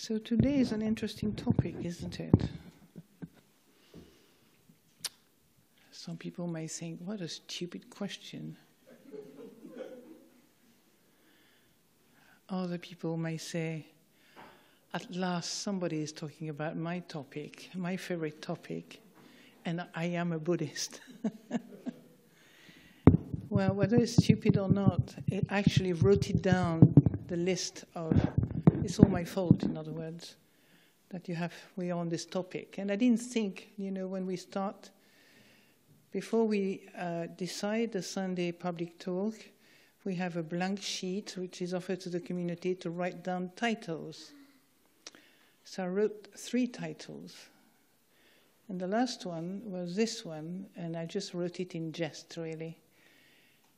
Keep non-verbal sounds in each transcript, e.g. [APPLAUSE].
So today is an interesting topic, isn't it? Some people may think, what a stupid question. Other people may say, at last somebody is talking about my topic, my favorite topic, and I am a Buddhist. [LAUGHS] well, whether it's stupid or not, it actually wrote it down the list of it's all my fault, in other words, that you have we are on this topic. And I didn't think, you know, when we start, before we uh, decide the Sunday public talk, we have a blank sheet which is offered to the community to write down titles. So I wrote three titles. And the last one was this one, and I just wrote it in jest, really.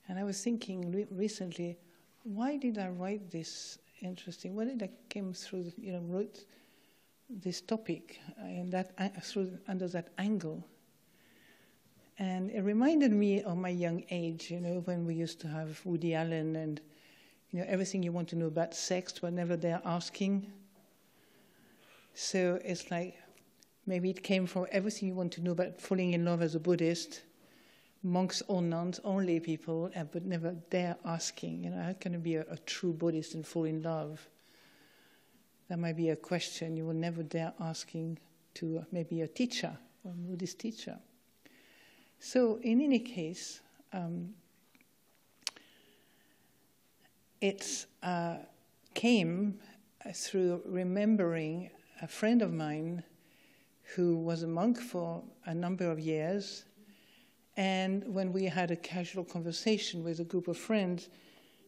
And I was thinking re- recently, why did I write this interesting. When did I came through, you know, wrote this topic uh, and that uh, through under that angle. And it reminded me of my young age, you know, when we used to have Woody Allen and, you know, everything you want to know about sex, whenever they're asking. So it's like maybe it came from everything you want to know about falling in love as a Buddhist monks or nuns, only people, uh, but never dare asking, you know, how can you be a, a, true Buddhist and fall in love? That might be a question you will never dare asking to uh, maybe a teacher, a Buddhist teacher. So, in any case, um, it uh, came through remembering a friend of mine who was a monk for a number of years and when we had a casual conversation with a group of friends,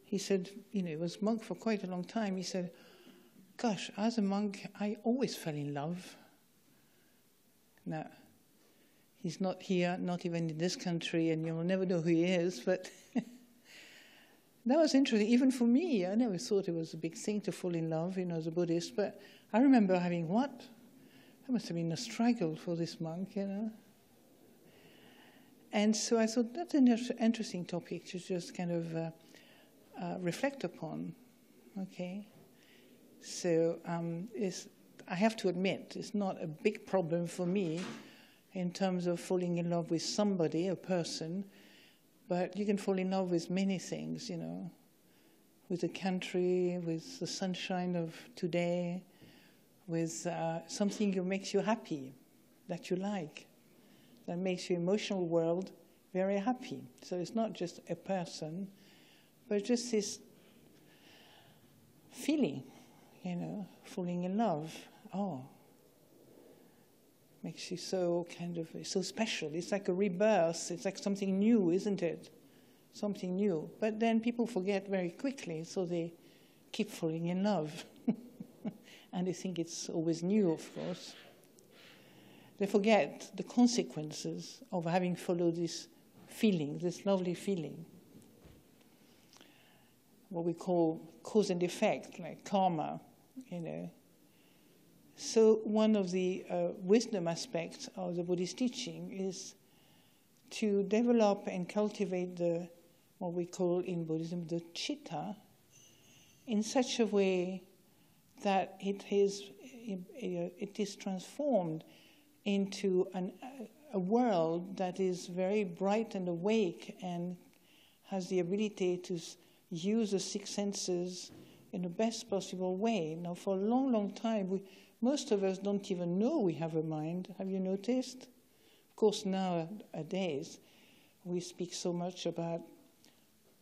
he said, you know, he was monk for quite a long time. He said, gosh, as a monk, I always fell in love. Now, he's not here, not even in this country, and you'll never know who he is, but [LAUGHS] that was interesting. Even for me, I never thought it was a big thing to fall in love, you know, as a Buddhist, but I remember having what? That must have been a struggle for this monk, you know. And so I thought that's an interesting topic to just kind of uh, uh, reflect upon. Okay, so um, I have to admit it's not a big problem for me in terms of falling in love with somebody, a person, but you can fall in love with many things, you know, with the country, with the sunshine of today, with uh, something that makes you happy, that you like that makes your emotional world very happy. So it's not just a person, but just this feeling, you know, falling in love. Oh, makes you so kind of so special. It's like a rebirth. It's like something new, isn't it? Something new. But then people forget very quickly, so they keep falling in love. [LAUGHS] and they think it's always new, of course. They forget the consequences of having followed this feeling, this lovely feeling. What we call cause and effect, like karma, you know. So, one of the uh, wisdom aspects of the Buddhist teaching is to develop and cultivate the what we call in Buddhism the citta in such a way that it is, it is transformed into an, a world that is very bright and awake and has the ability to use the six senses in the best possible way. Now, for a long, long time, we, most of us don't even know we have a mind. Have you noticed? Of course, nowadays, we speak so much about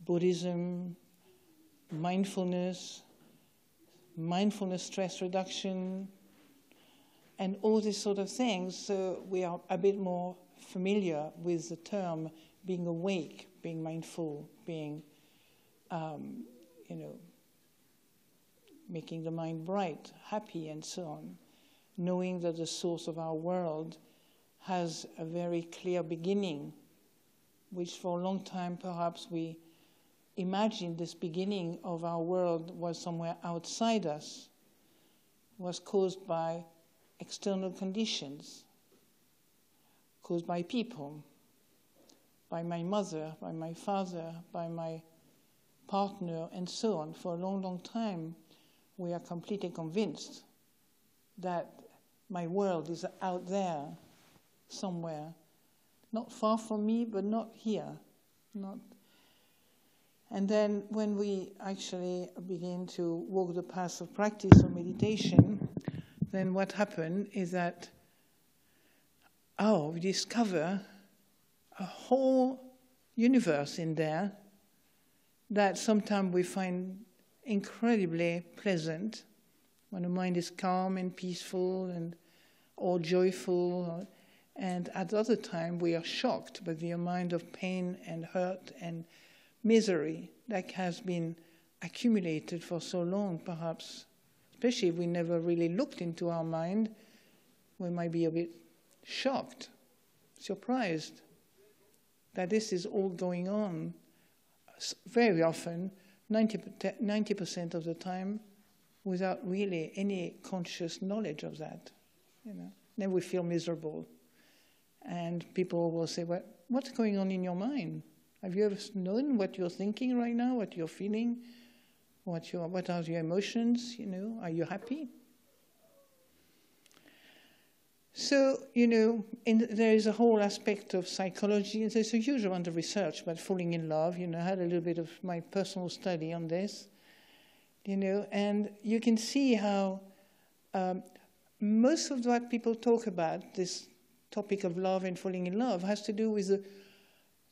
Buddhism, mindfulness, mindfulness stress reduction, and all these sort of things. So we are a bit more familiar with the term being awake, being mindful, being, um, you know, making the mind bright, happy, and so on. Knowing that the source of our world has a very clear beginning, which for a long time perhaps we imagined this beginning of our world was somewhere outside us, was caused by external conditions caused by people, by my mother, by my father, by my partner, and so on. For a long, long time, we are completely convinced that my world is out there somewhere, not far from me, but not here, not. And then when we actually begin to walk the path of practice or meditation, then what happened is that, oh, we discover a whole universe in there that sometimes we find incredibly pleasant when the mind is calm and peaceful and or joyful. And at other time we are shocked by the amount of pain and hurt and misery that has been accumulated for so long perhaps especially if we never really looked into our mind we might be a bit shocked surprised that this is all going on very often 90 percent of the time without really any conscious knowledge of that. You know, then we feel miserable, and people will say, well, what's going on in your mind? Have you ever known what you're thinking right now? What you're feeling? What your what are your emotions? You know, are you happy?" So, you know, in, there is a whole aspect of psychology, there's a huge amount of research about falling in love. You know, I had a little bit of my personal study on this, you know, and you can see how um, most of what people talk about, this topic of love and falling in love, has to do with the,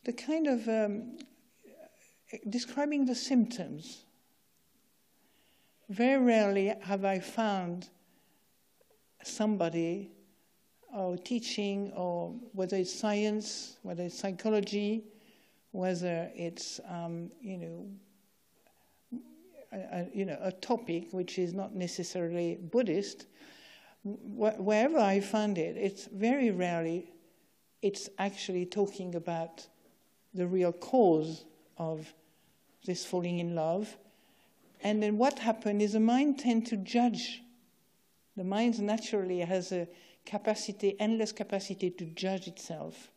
the kind of um, describing the symptoms. Very rarely have I found somebody or teaching, or whether it's science, whether it's psychology, whether it's um, you know a, you know a topic which is not necessarily Buddhist. Wh- wherever I find it, it's very rarely it's actually talking about the real cause of this falling in love. And then what happened is the mind tends to judge. The mind naturally has a capacity, endless capacity to judge itself.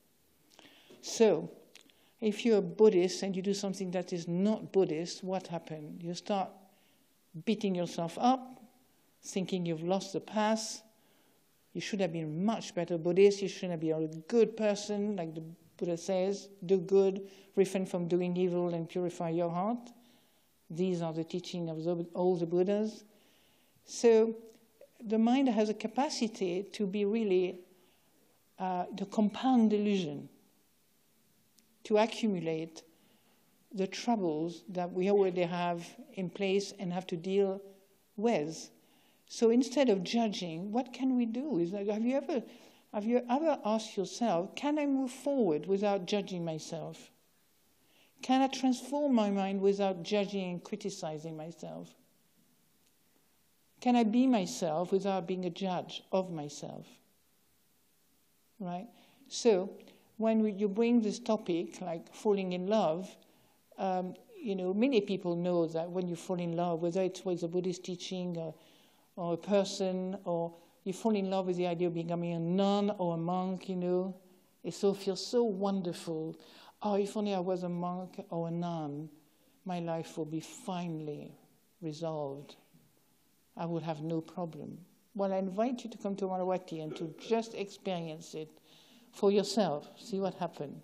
So, if you're a Buddhist and you do something that is not Buddhist, what happens? You start beating yourself up, thinking you've lost the path. You should have been much better Buddhist. You should have been a good person, like the Buddha says. Do good, refrain from doing evil, and purify your heart. These are the teaching of the, all the Buddhas. So the mind has a capacity to be really uh, the compound delusion, to accumulate the troubles that we already have in place and have to deal with. So instead of judging, what can we do? Is have you ever have you ever asked yourself, can I move forward without judging myself? Can I transform my mind without judging and criticizing myself? Can I be myself without being a judge of myself? Right? So, when we, you bring this topic, like falling in love, um, you know, many people know that when you fall in love, whether it's with a Buddhist teaching or, or a person, or you fall in love with the idea of becoming a nun or a monk, you know, it so feels so wonderful. Oh, if only I was a monk or a nun, my life would be finally resolved. I would have no problem. Well, I invite you to come to Amaravati and to just experience it for yourself. See what happens.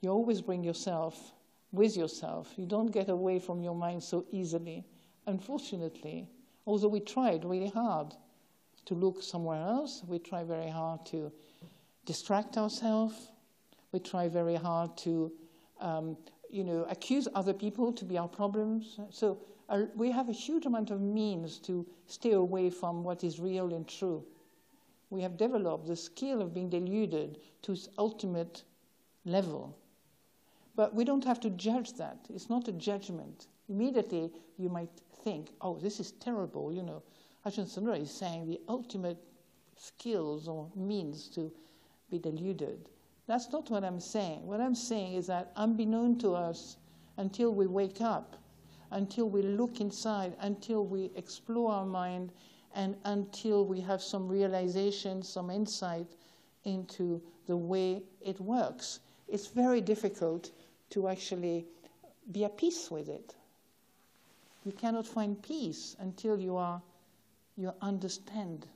You always bring yourself with yourself. You don't get away from your mind so easily. Unfortunately, although we tried really hard to look somewhere else, we try very hard to distract ourselves. We try very hard to, um, you know, accuse other people to be our problems. So we have a huge amount of means to stay away from what is real and true. We have developed the skill of being deluded to its ultimate level. But we don't have to judge that. It's not a judgment. Immediately, you might think, oh, this is terrible. You know, Ajahn Sundara is saying the ultimate skills or means to be deluded. That's not what I'm saying. What I'm saying is that unbeknown to us, until we wake up, until we look inside, until we explore our mind, and until we have some realization, some insight into the way it works. It's very difficult to actually be at peace with it. You cannot find peace until you are you understand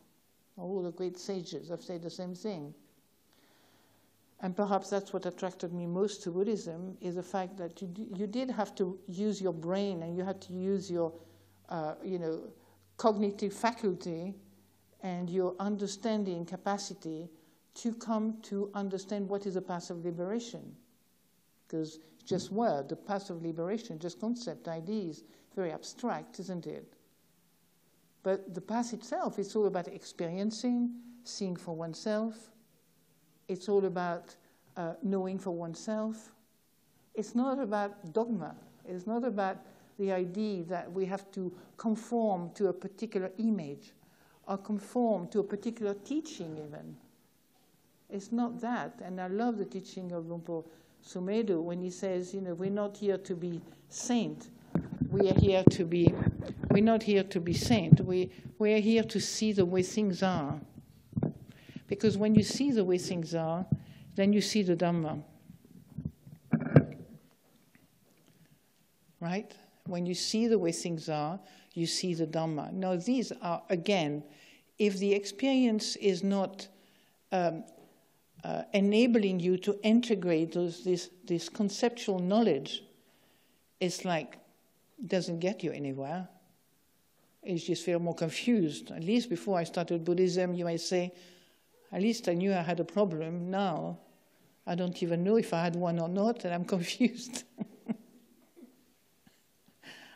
All the great sages have said the same thing. And perhaps that's what attracted me most to Buddhism is the fact that you, you did have to use your brain and you had to use your, uh, you know, cognitive faculty and your understanding capacity to come to understand what is a path of liberation. Because just word, the path of liberation, just concept, ideas, very abstract, isn't it? But the path itself is all about experiencing, seeing for oneself. It's all about uh, knowing for oneself. It's not about dogma. It's not about the idea that we have to conform to a particular image or conform to a particular teaching, even. It's not that. And I love the teaching of Luang Por Sumedho when he says, you know, we're not here to be saint. We are here to be, we're not here to be saint. We, we are here to see the way things are. Because when you see the way things are, then you see the Dhamma. Right? When you see the way things are, you see the Dhamma. Now, these are, again, if the experience is not um, uh, enabling you to integrate those, this, this conceptual knowledge, it's like, doesn't get you anywhere. You just feel more confused. At least before I started Buddhism, you might say, at least I knew I had a problem. Now, I don't even know if I had one or not, and I'm [LAUGHS] confused.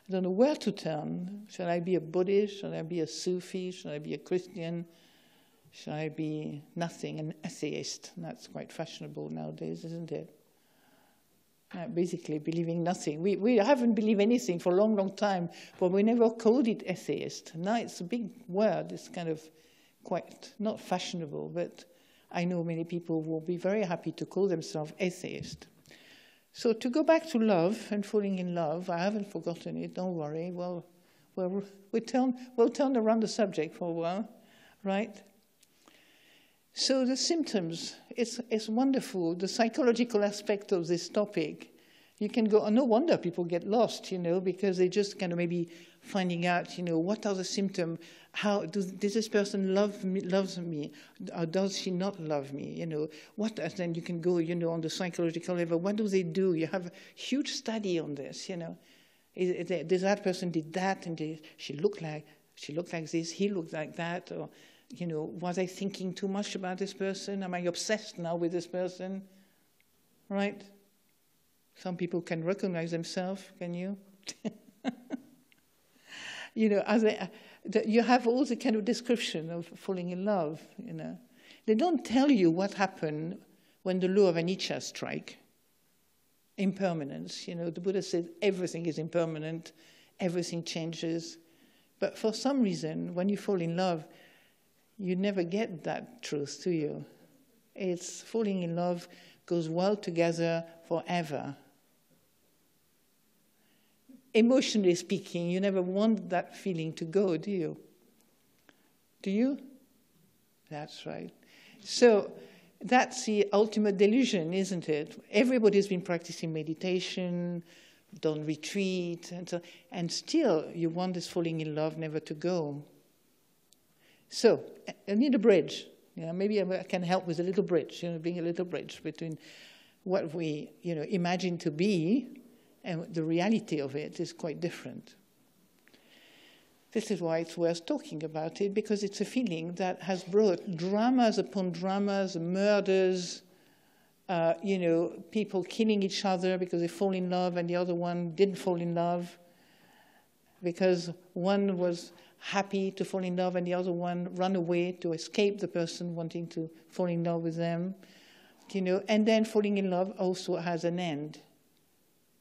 I don't know where to turn. Shall I be a Buddhist? Shall I be a Sufi? Shall I be a Christian? Shall I be nothing, an atheist? That's quite fashionable nowadays, isn't it? Uh, basically, believing nothing. We, we haven't believed anything for a long, long time, but we never called it atheist. Now it's a big word. It's kind of quite not fashionable, but I know many people will be very happy to call themselves atheist. So to go back to love and falling in love, I haven't forgotten it. Don't worry. Well, well we turn we'll turn around the subject for a while, right? So the symptoms, it's, it's wonderful. The psychological aspect of this topic, you can go, oh, no wonder people get lost, you know, because they just kind of maybe finding out, you know, what are the symptoms? How does, does this person love me, loves me, or does she not love me? You know, what? And then you can go, you know, on the psychological level. What do they do? You have a huge study on this. You know, does that person did that, and they, she looked like she looked like this, he looked like that, or you know, was I thinking too much about this person? Am I obsessed now with this person? Right? Some people can recognize themselves. Can you? [LAUGHS] you know, as they, you have all the kind of description of falling in love, you know. They don't tell you what happened when the law of anicca strike. Impermanence, you know, the Buddha said everything is impermanent, everything changes. But for some reason, when you fall in love, you never get that truth to you. It's falling in love goes well together forever emotionally speaking, you never want that feeling to go, do you? Do you? That's right. So that's the ultimate delusion, isn't it? Everybody's been practicing meditation, done retreat, and, so, and still you want this falling in love never to go. So I need a bridge. Maybe I can help with a little bridge, you know, being a little bridge between what we, you know, imagine to be and the reality of it is quite different. This is why it's worth talking about it, because it's a feeling that has brought dramas upon dramas, murders, uh, you know, people killing each other because they fall in love and the other one didn't fall in love, because one was happy to fall in love and the other one ran away to escape the person wanting to fall in love with them, you know, and then falling in love also has an end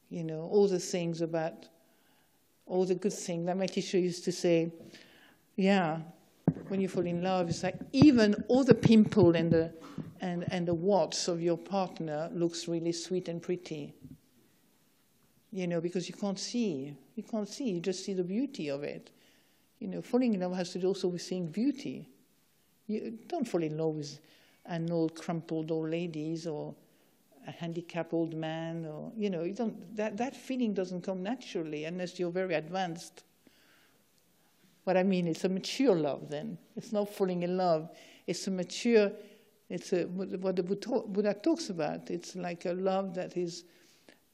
you know, all the things about all the good things. That my teacher used to say, yeah, when you fall in love, it's like even all the pimple and the, and, and the warts of your partner looks really sweet and pretty. You know, because you can't see. You can't see, you just see the beauty of it. You know, falling in love has to do also with seeing beauty. You don't fall in love with an old crumpled old ladies or a handicapped old man, or you know, you don't, that that feeling doesn't come naturally unless you're very advanced. what I mean, is a mature love then. It's not falling in love. It's a mature, it's a, what the Buddha talks about. It's like a love that is,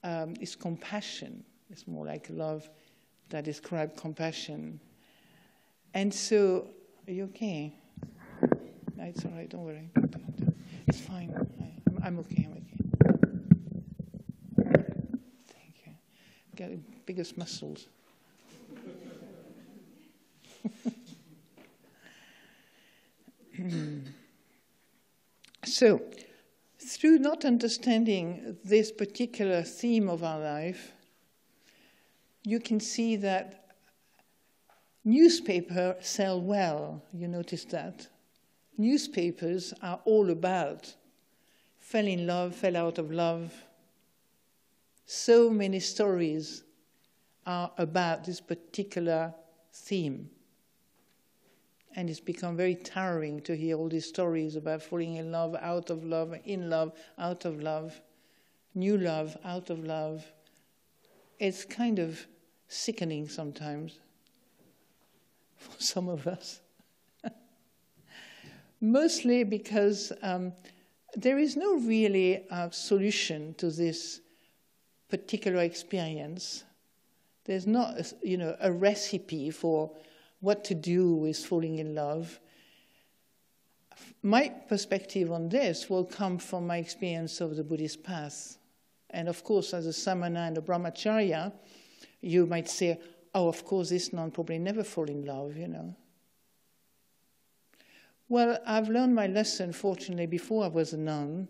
um, is compassion. It's more like a love that describes compassion. And so, are you okay? It's all right, don't worry. It's fine. I, I'm okay, I'm okay. Thank you. The biggest muscles. [LAUGHS] so, through not understanding this particular theme of our life, you can see that newspapers sell well. You notice that. Newspapers are all about fell in love, fell out of love. So many stories are about this particular theme. And it's become very tiring to hear all these stories about falling in love, out of love, in love, out of love, new love, out of love. It's kind of sickening sometimes for [LAUGHS] some of us. [LAUGHS] Mostly because um, there is no really uh, solution to this particular experience. There's not, a, you know, a recipe for what to do with falling in love. My perspective on this will come from my experience of the Buddhist path. And of course, as a samana and a brahmacharya, you might say, oh, of course, this nun probably never fall in love, you know. Well, I've learned my lesson, fortunately, before I was a nun.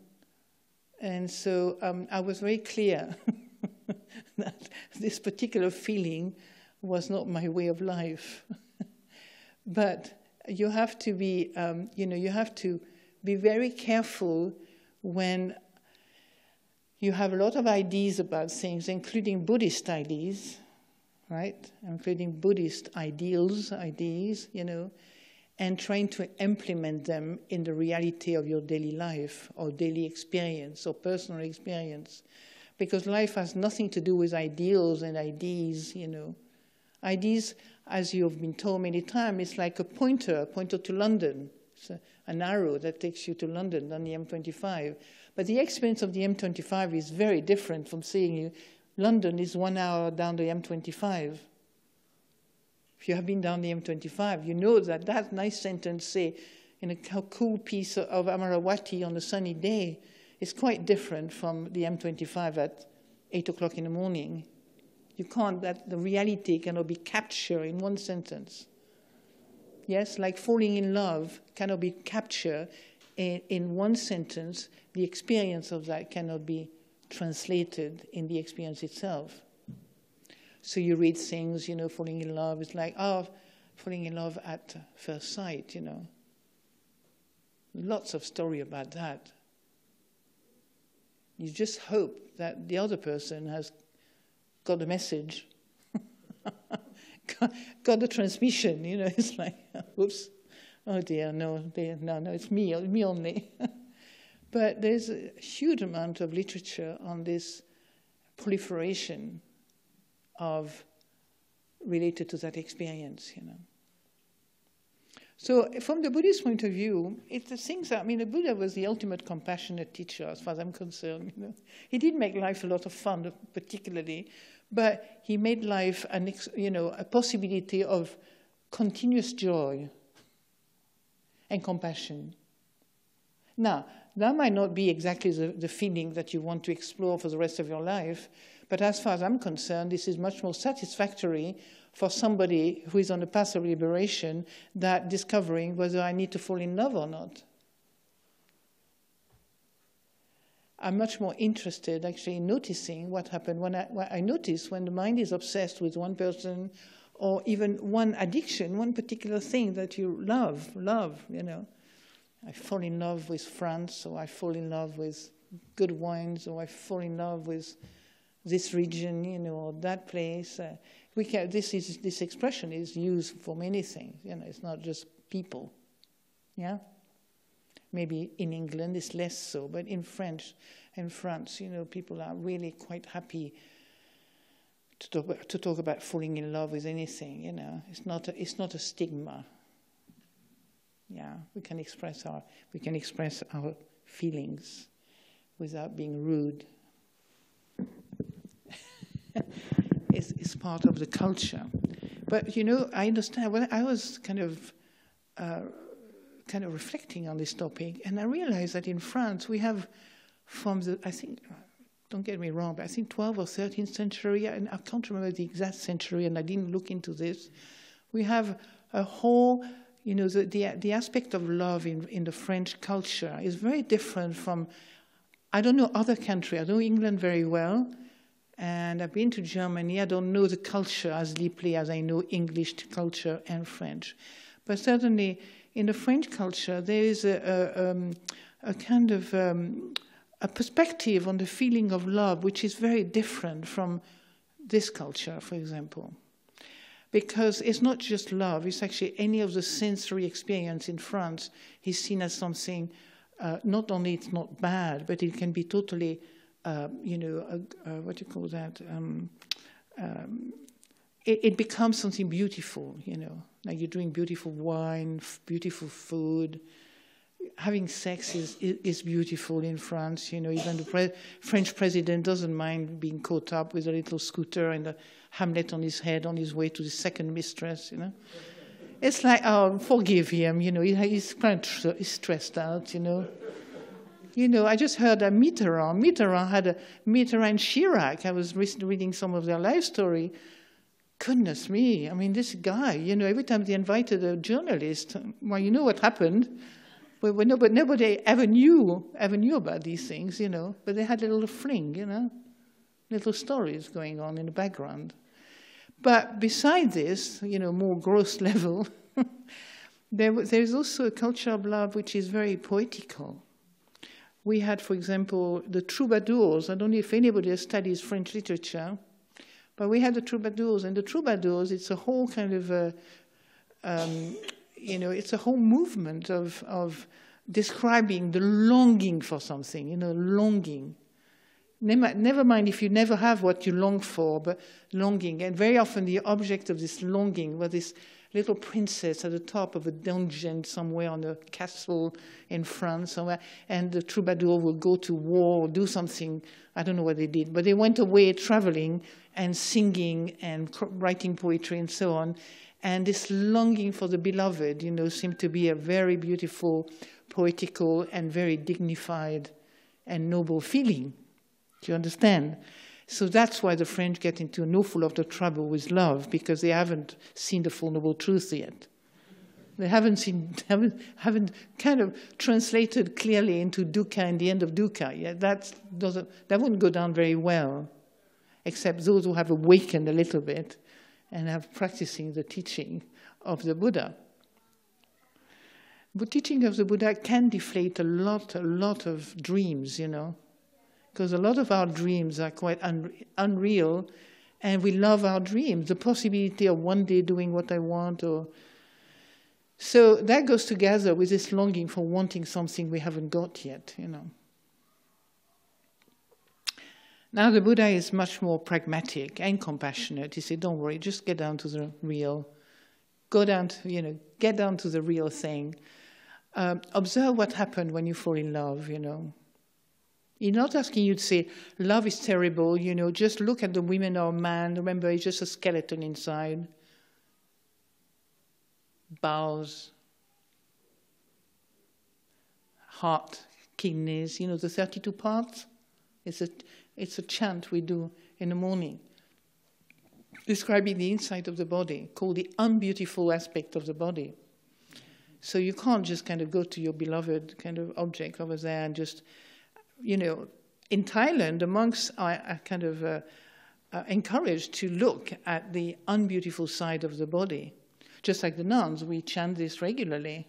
And so um, I was very clear [LAUGHS] [LAUGHS] that this particular feeling was not my way of life. [LAUGHS] but you have to be, um, you know, you have to be very careful when you have a lot of ideas about things, including Buddhist ideas, right? Including Buddhist ideals, ideas, you know, and trying to implement them in the reality of your daily life or daily experience or personal experience. Because life has nothing to do with ideals and ideas, you know. Ideas, as you've been told many times, is like a pointer, a pointer to London. It's a, an arrow that takes you to London on the M25. But the experience of the M25 is very different from seeing you London is one hour down the M25. If you have been down the M25, you know that that nice sentence, say, in a cool piece of Amaravati on a sunny day, is quite different from the M25 at 8 o'clock in the morning. You can't, that the reality cannot be captured in one sentence. Yes, like falling in love cannot be captured in, in one sentence. The experience of that cannot be translated in the experience itself. So you read things, you know, falling in love. It's like, oh, falling in love at first sight, you know. Lots of story about that. You just hope that the other person has got a message, [LAUGHS] got, the transmission, you know. [LAUGHS] It's like, whoops, oh dear, no, dear, no, no, it's me, me only. [LAUGHS] But there's a huge amount of literature on this proliferation of related to that experience, you know. So from the Buddhist point of view, it's the things that, I mean, the Buddha was the ultimate compassionate teacher as far as I'm concerned. You know? He did make life a lot of fun, particularly, but he made life, an, you know, a possibility of continuous joy and compassion. Now, that might not be exactly the, the feeling that you want to explore for the rest of your life, but as far as I'm concerned, this is much more satisfactory for somebody who is on the path of liberation that discovering whether I need to fall in love or not. I'm much more interested actually in noticing what happened when I, when I notice when the mind is obsessed with one person or even one addiction, one particular thing that you love, love, you know. I fall in love with France, or I fall in love with good wines, or I fall in love with this region, you know, or that place. Uh, we can, this, is, this expression is used for many things. You know, it's not just people. Yeah? Maybe in England it's less so, but in French and France, you know, people are really quite happy to talk, to talk about falling in love with anything. You know, it's not a, it's not a stigma. Yeah, we can express our we can express our feelings without being rude. Part of the culture. But you know, I understand. When I was kind of uh, kind of reflecting on this topic, and I realized that in France we have, from the I think, don't get me wrong, but I think 12th or 13th century, and I can't remember the exact century, and I didn't look into this. We have a whole, you know, the the, the aspect of love in in the French culture is very different from. I don't know other country. I know England very well, and I've been to Germany. I don't know the culture as deeply as I know English culture and French. But certainly in the French culture, there is a, a, um, a kind of um, a perspective on the feeling of love which is very different from this culture, for example. Because it's not just love, it's actually any of the sensory experience in France is seen as something, uh, not only it's not bad, but it can be totally uh, you know, uh, uh, what do you call that? Um, um, it, it, becomes something beautiful, you know, like you're doing beautiful wine, beautiful food. Having sex is, is beautiful in France, you know, even the pre French president doesn't mind being caught up with a little scooter and a Hamlet on his head on his way to the second mistress, you know. It's like, oh, forgive him, you know, he's kind of he's stressed out, you know. You know, I just heard a Mitterrand. Mitterrand had a Mitterrand and Chirac. I was recently reading some of their life story. Goodness me! I mean, this guy. You know, every time they invited a journalist, well, you know what happened. But, but, nobody, nobody ever knew ever knew about these things. You know, but they had a little fling. You know, little stories going on in the background. But beside this, you know, more gross [LAUGHS] level, [LAUGHS] there, there's also a culture of love which is very poetical we had, for example, the troubadours. I don't know if anybody studies French literature, but we had the troubadours. And the troubadours, it's a whole kind of, a, um, you know, it's a whole movement of, of describing the longing for something, you know, longing. Never, never mind if you never have what you long for, but longing. And very often the object of this longing was this little princess at the top of a dungeon somewhere on a castle in France somewhere, and the troubadour will go to war or do something. I don't know what they did, but they went away traveling and singing and writing poetry and so on. And this longing for the beloved, you know, seemed to be a very beautiful, poetical, and very dignified and noble feeling. Do you understand? So that's why the French get into an awful lot of trouble with love, because they haven't seen the full noble truth yet. They haven't seen, [LAUGHS] haven't, haven't kind of translated clearly into dukkha and the end of dukkha yet. That doesn't, that wouldn't go down very well, except those who have awakened a little bit and have practicing the teaching of the Buddha. But teaching of the Buddha can deflate a lot, a lot of dreams, you know because a lot of our dreams are quite un unreal, and we love our dreams, the possibility of one day doing what I want, or so that goes together with this longing for wanting something we haven't got yet, you know. Now the Buddha is much more pragmatic and compassionate. He said, "Don't worry, just get down to the real. Go down to you know, get down to the real thing. Uh, observe what happened when you fall in love. You know, He's not asking you to say, love is terrible, you know, just look at the women or man. Remember, it's just a skeleton inside. Bowels, heart, kidneys, you know, the 32 parts. It's a, it's a chant we do in the morning, describing the inside of the body, called the unbeautiful aspect of the body. So you can't just kind of go to your beloved kind of object over there and just you know, in Thailand, the monks are, are kind of uh, uh, encouraged to look at the unbeautiful side of the body. Just like the nuns, we chant this regularly.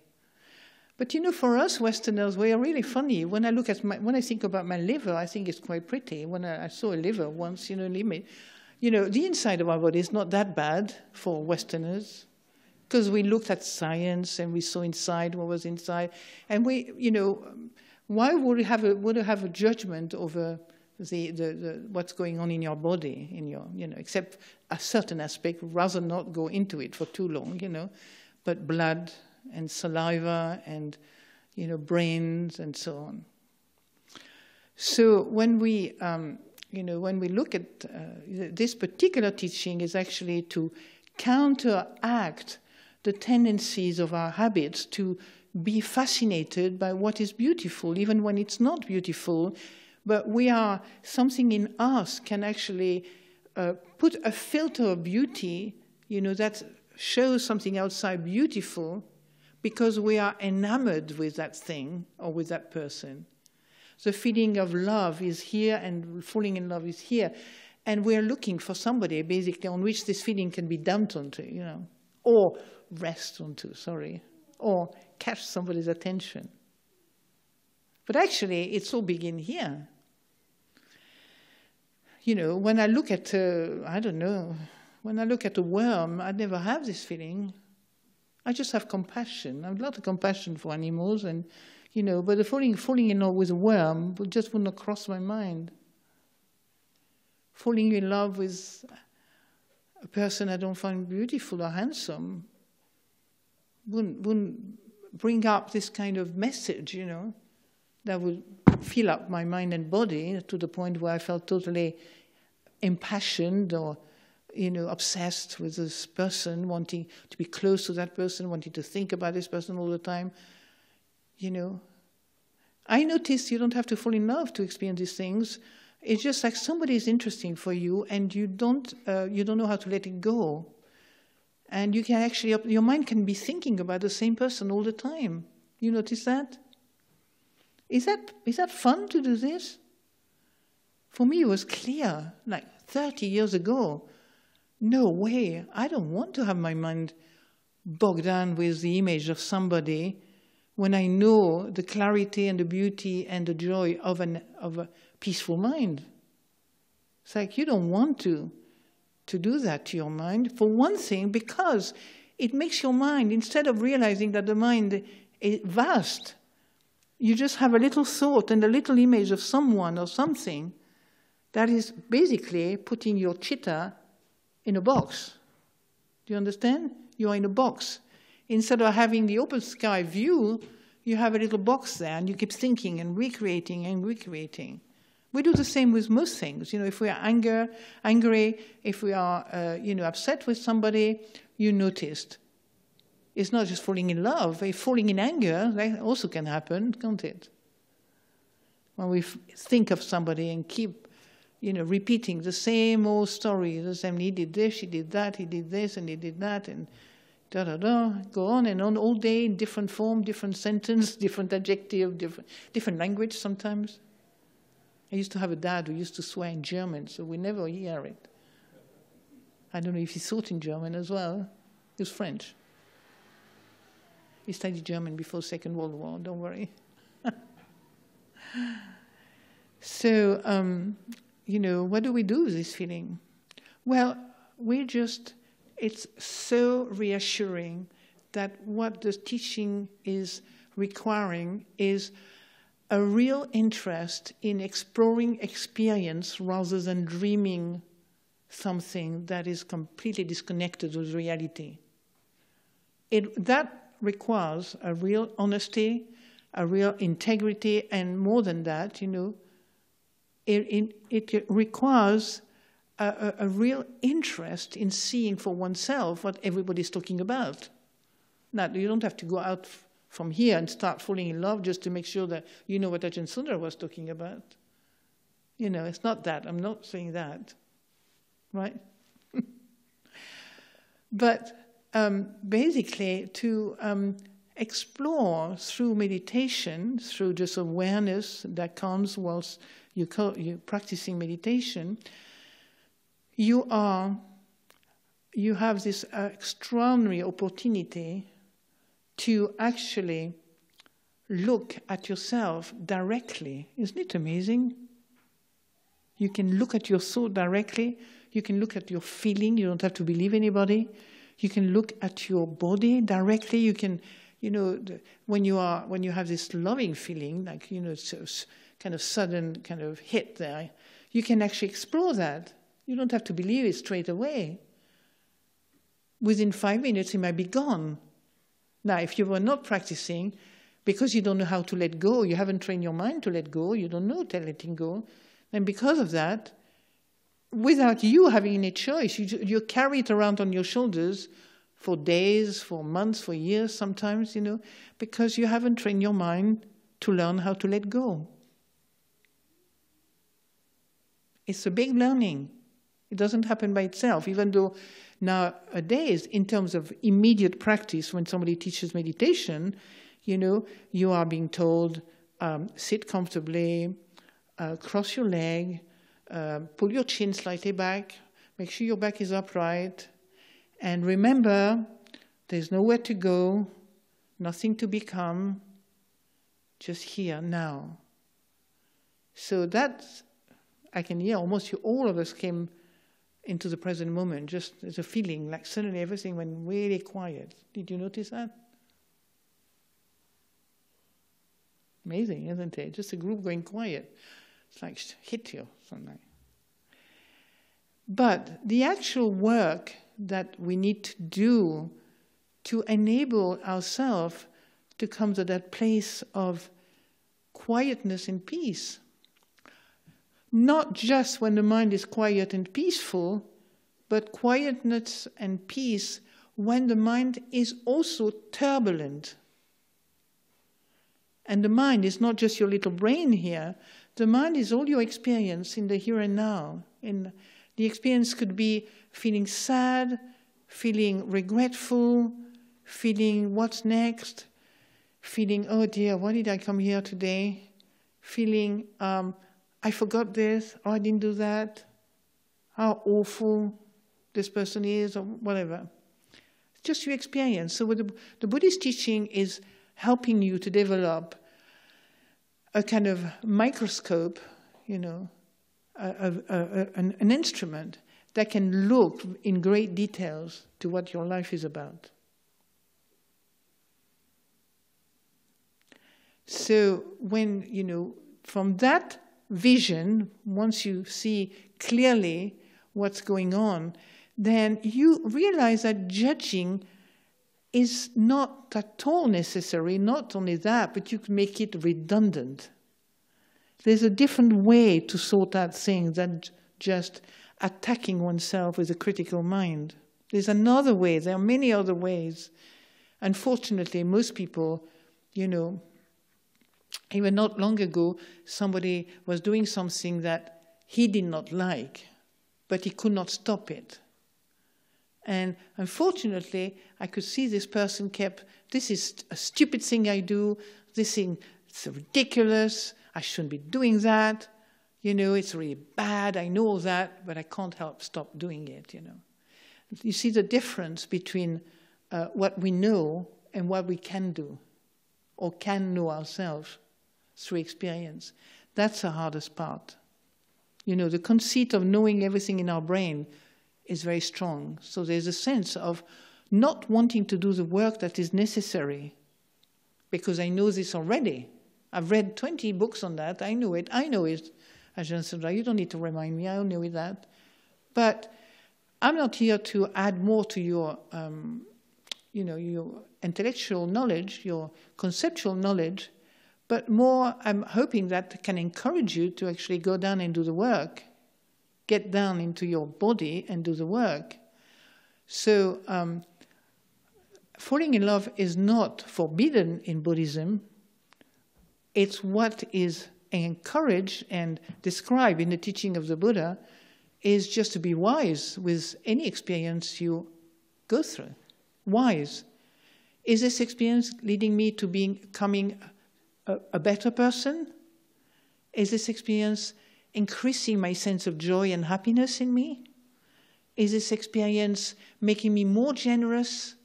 But you know, for us Westerners, we are really funny. When I look at my, when I think about my liver, I think it's quite pretty. When I, I saw a liver once, you know, limit, you know, the inside of our body is not that bad for Westerners because we looked at science and we saw inside what was inside, and we, you know, why would you have a, would we have a judgment over the, the, the, what's going on in your body, in your, you know, except a certain aspect, rather not go into it for too long, you know, but blood and saliva and, you know, brains and so on. So when we, um, you know, when we look at uh, this particular teaching is actually to counteract the tendencies of our habits to be fascinated by what is beautiful, even when it's not beautiful. But we are, something in us can actually uh, put a filter of beauty, you know, that shows something outside beautiful because we are enamored with that thing or with that person. The feeling of love is here and falling in love is here. And we're looking for somebody basically on which this feeling can be dumped onto, you know, or rest onto, sorry, or catch somebody's attention. But actually, it's all begin here. You know, when I look at, uh, I don't know, when I look at a worm, I never have this feeling. I just have compassion. I have a lot of compassion for animals, and you know, but the falling, falling in love with a worm just wouldn't cross my mind. Falling in love with a person I don't find beautiful or handsome wouldn't, wouldn't bring up this kind of message, you know, that would fill up my mind and body to the point where I felt totally impassioned or, you know, obsessed with this person, wanting to be close to that person, wanting to think about this person all the time, you know. I noticed you don't have to fall in love to experience these things. It's just like somebody is interesting for you and you don't, uh, you don't know how to let it go. And you can actually, your mind can be thinking about the same person all the time. You notice that? Is that, is that fun to do this? For me, it was clear, like 30 years ago. No way, I don't want to have my mind bogged down with the image of somebody when I know the clarity and the beauty and the joy of, an, of a peaceful mind. It's like you don't want to to do that to your mind. For one thing, because it makes your mind, instead of realizing that the mind is vast, you just have a little thought and a little image of someone or something that is basically putting your chitta in a box. Do you understand? You are in a box. Instead of having the open sky view, you have a little box there and you keep thinking and recreating and recreating. We do the same with most things. You know, if we are anger, angry, if we are, uh, you know, upset with somebody, you noticed. It's not just falling in love. If falling in anger, that also can happen, can't it? When we think of somebody and keep, you know, repeating the same old story, the same, he did this, he did that, he did this, and he did that, and da da da, go on and on all day in different form, different sentence, [LAUGHS] different adjective, different, different language sometimes. I used to have a dad who used to swear in German, so we never hear it. I don't know if he thought in German as well. He was French. He studied German before Second World War, don't worry. [LAUGHS] so, um, you know, what do we do with this feeling? Well, we just, it's so reassuring that what the teaching is requiring is a real interest in exploring experience rather than dreaming something that is completely disconnected with reality. It, that requires a real honesty, a real integrity, and more than that, you know, it, it, it requires a, a, a, real interest in seeing for oneself what everybody's talking about. Now, you don't have to go out from here and start falling in love just to make sure that you know what Ajahn Sundara was talking about. You know, it's not that. I'm not saying that. Right? [LAUGHS] but um, basically, to um, explore through meditation, through just awareness that comes whilst you you're practicing meditation, you are you have this extraordinary opportunity to actually look at yourself directly. Isn't it amazing? You can look at your thought directly. You can look at your feeling. You don't have to believe anybody. You can look at your body directly. You can, you know, when you are when you have this loving feeling, like you know, kind of sudden kind of hit there. You can actually explore that. You don't have to believe it straight away. Within five minutes, it might be gone. Now, if you were not practicing, because you don't know how to let go, you haven't trained your mind to let go, you don't know to letting go, and because of that, without you having any choice, you, you carry it around on your shoulders for days, for months, for years sometimes, you know, because you haven't trained your mind to learn how to let go. It's a big learning. It doesn't happen by itself, even though nowadays, in terms of immediate practice, when somebody teaches meditation, you know, you are being told, um, sit comfortably, uh, cross your leg, uh, pull your chin slightly back, make sure your back is upright, and remember, there's nowhere to go, nothing to become, just here, now. So that's, I can hear almost all of us came into the present moment, just as a feeling like suddenly everything went really quiet. Did you notice that? Amazing, isn't it? Just a group going quiet. It's like hit you something. But the actual work that we need to do to enable ourselves to come to that place of quietness and peace. Not just when the mind is quiet and peaceful, but quietness and peace when the mind is also turbulent. And the mind is not just your little brain here, the mind is all your experience in the here and now. In the experience could be feeling sad, feeling regretful, feeling what's next, feeling, oh dear, why did I come here today? Feeling, um, I forgot this, or I didn't do that, how awful this person is, or whatever. It's just your experience. So, the, the Buddhist teaching is helping you to develop a kind of microscope, you know, a, a, a, an, an instrument that can look in great details to what your life is about. So when, you know, from that vision, once you see clearly what's going on, then you realize that judging is not at all necessary. Not only that, but you can make it redundant. There's a different way to sort out things than just attacking oneself with a critical mind. There's another way. There are many other ways. Unfortunately, most people, you know, even not long ago, somebody was doing something that he did not like, but he could not stop it. And unfortunately, I could see this person kept, this is a stupid thing I do, this thing, is ridiculous, I shouldn't be doing that, you know, it's really bad, I know that, but I can't help stop doing it, you know. You see the difference between uh, what we know and what we can do, or can know ourselves through experience. That's the hardest part. You know, the conceit of knowing everything in our brain is very strong. So there's a sense of not wanting to do the work that is necessary because I know this already. I've read 20 books on that. I know it. I know it. Ajahn Sundara, you don't need to remind me. I know that. But I'm not here to add more to your, um, you know, your intellectual knowledge, your conceptual knowledge, but more I'm hoping that can encourage you to actually go down and do the work get down into your body and do the work. So, um, falling in love is not forbidden in Buddhism, it's what is encouraged and described in the teaching of the Buddha is just to be wise with any experience you go through. Wise. Is this experience leading me to becoming a, a better person? Is this experience increasing my sense of joy and happiness in me? Is this experience making me more generous,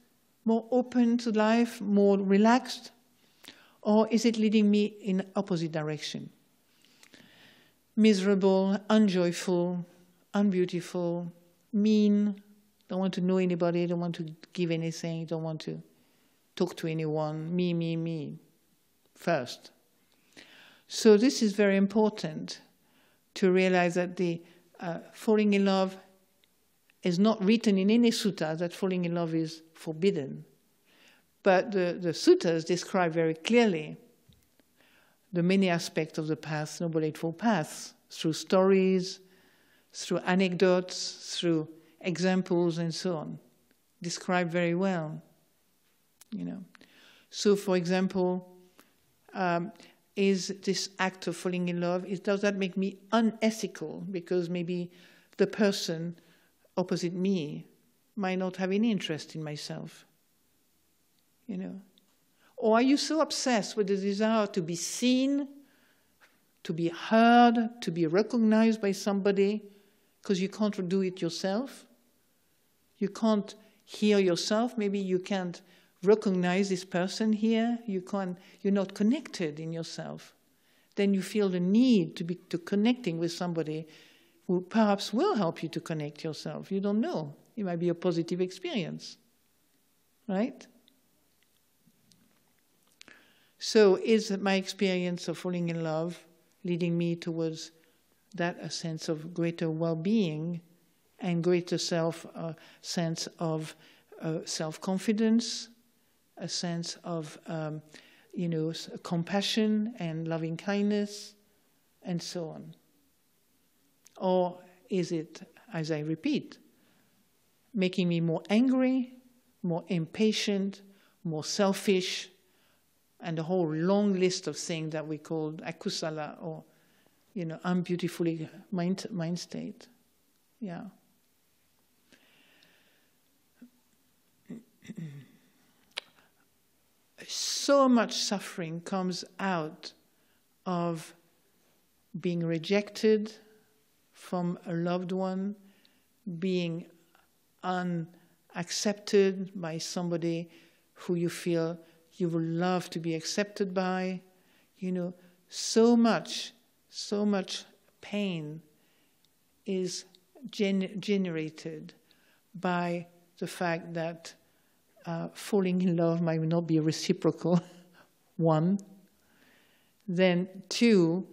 more open to life, more relaxed? Or is it leading me in opposite direction? Miserable, unjoyful, unbeautiful, mean, don't want to know anybody, don't want to give anything, don't want to talk to anyone, me, me, me, first. So this is very important to realize that the uh, falling in love is not written in any sutta that falling in love is forbidden. But the, the suttas describe very clearly the many aspects of the path, Noble Eightfold Path, through stories, through anecdotes, through examples, and so on. Describe very well. You know. So, for example, um, is this act of falling in love, is, does that make me unethical? Because maybe the person opposite me might not have any interest in myself. You know? Or are you so obsessed with the desire to be seen, to be heard, to be recognized by somebody, because you can't do it yourself? You can't hear yourself, maybe you can't recognize this person here, you can't, you're not connected in yourself. Then you feel the need to be to connecting with somebody who perhaps will help you to connect yourself. You don't know. It might be a positive experience. Right? So is my experience of falling in love leading me towards that a sense of greater well-being and greater self uh, sense of uh, self-confidence a sense of, um, you know, compassion and loving kindness, and so on? Or is it, as I repeat, making me more angry, more impatient, more selfish, and a whole long list of things that we call akusala or, you know, unbeautifully mind, mind state. Yeah. So much suffering comes out of being rejected from a loved one, being unaccepted by somebody who you feel you would love to be accepted by. You know, so much, so much pain is gen- generated by the fact that uh, falling in love might not be a reciprocal, [LAUGHS] one. Then, two,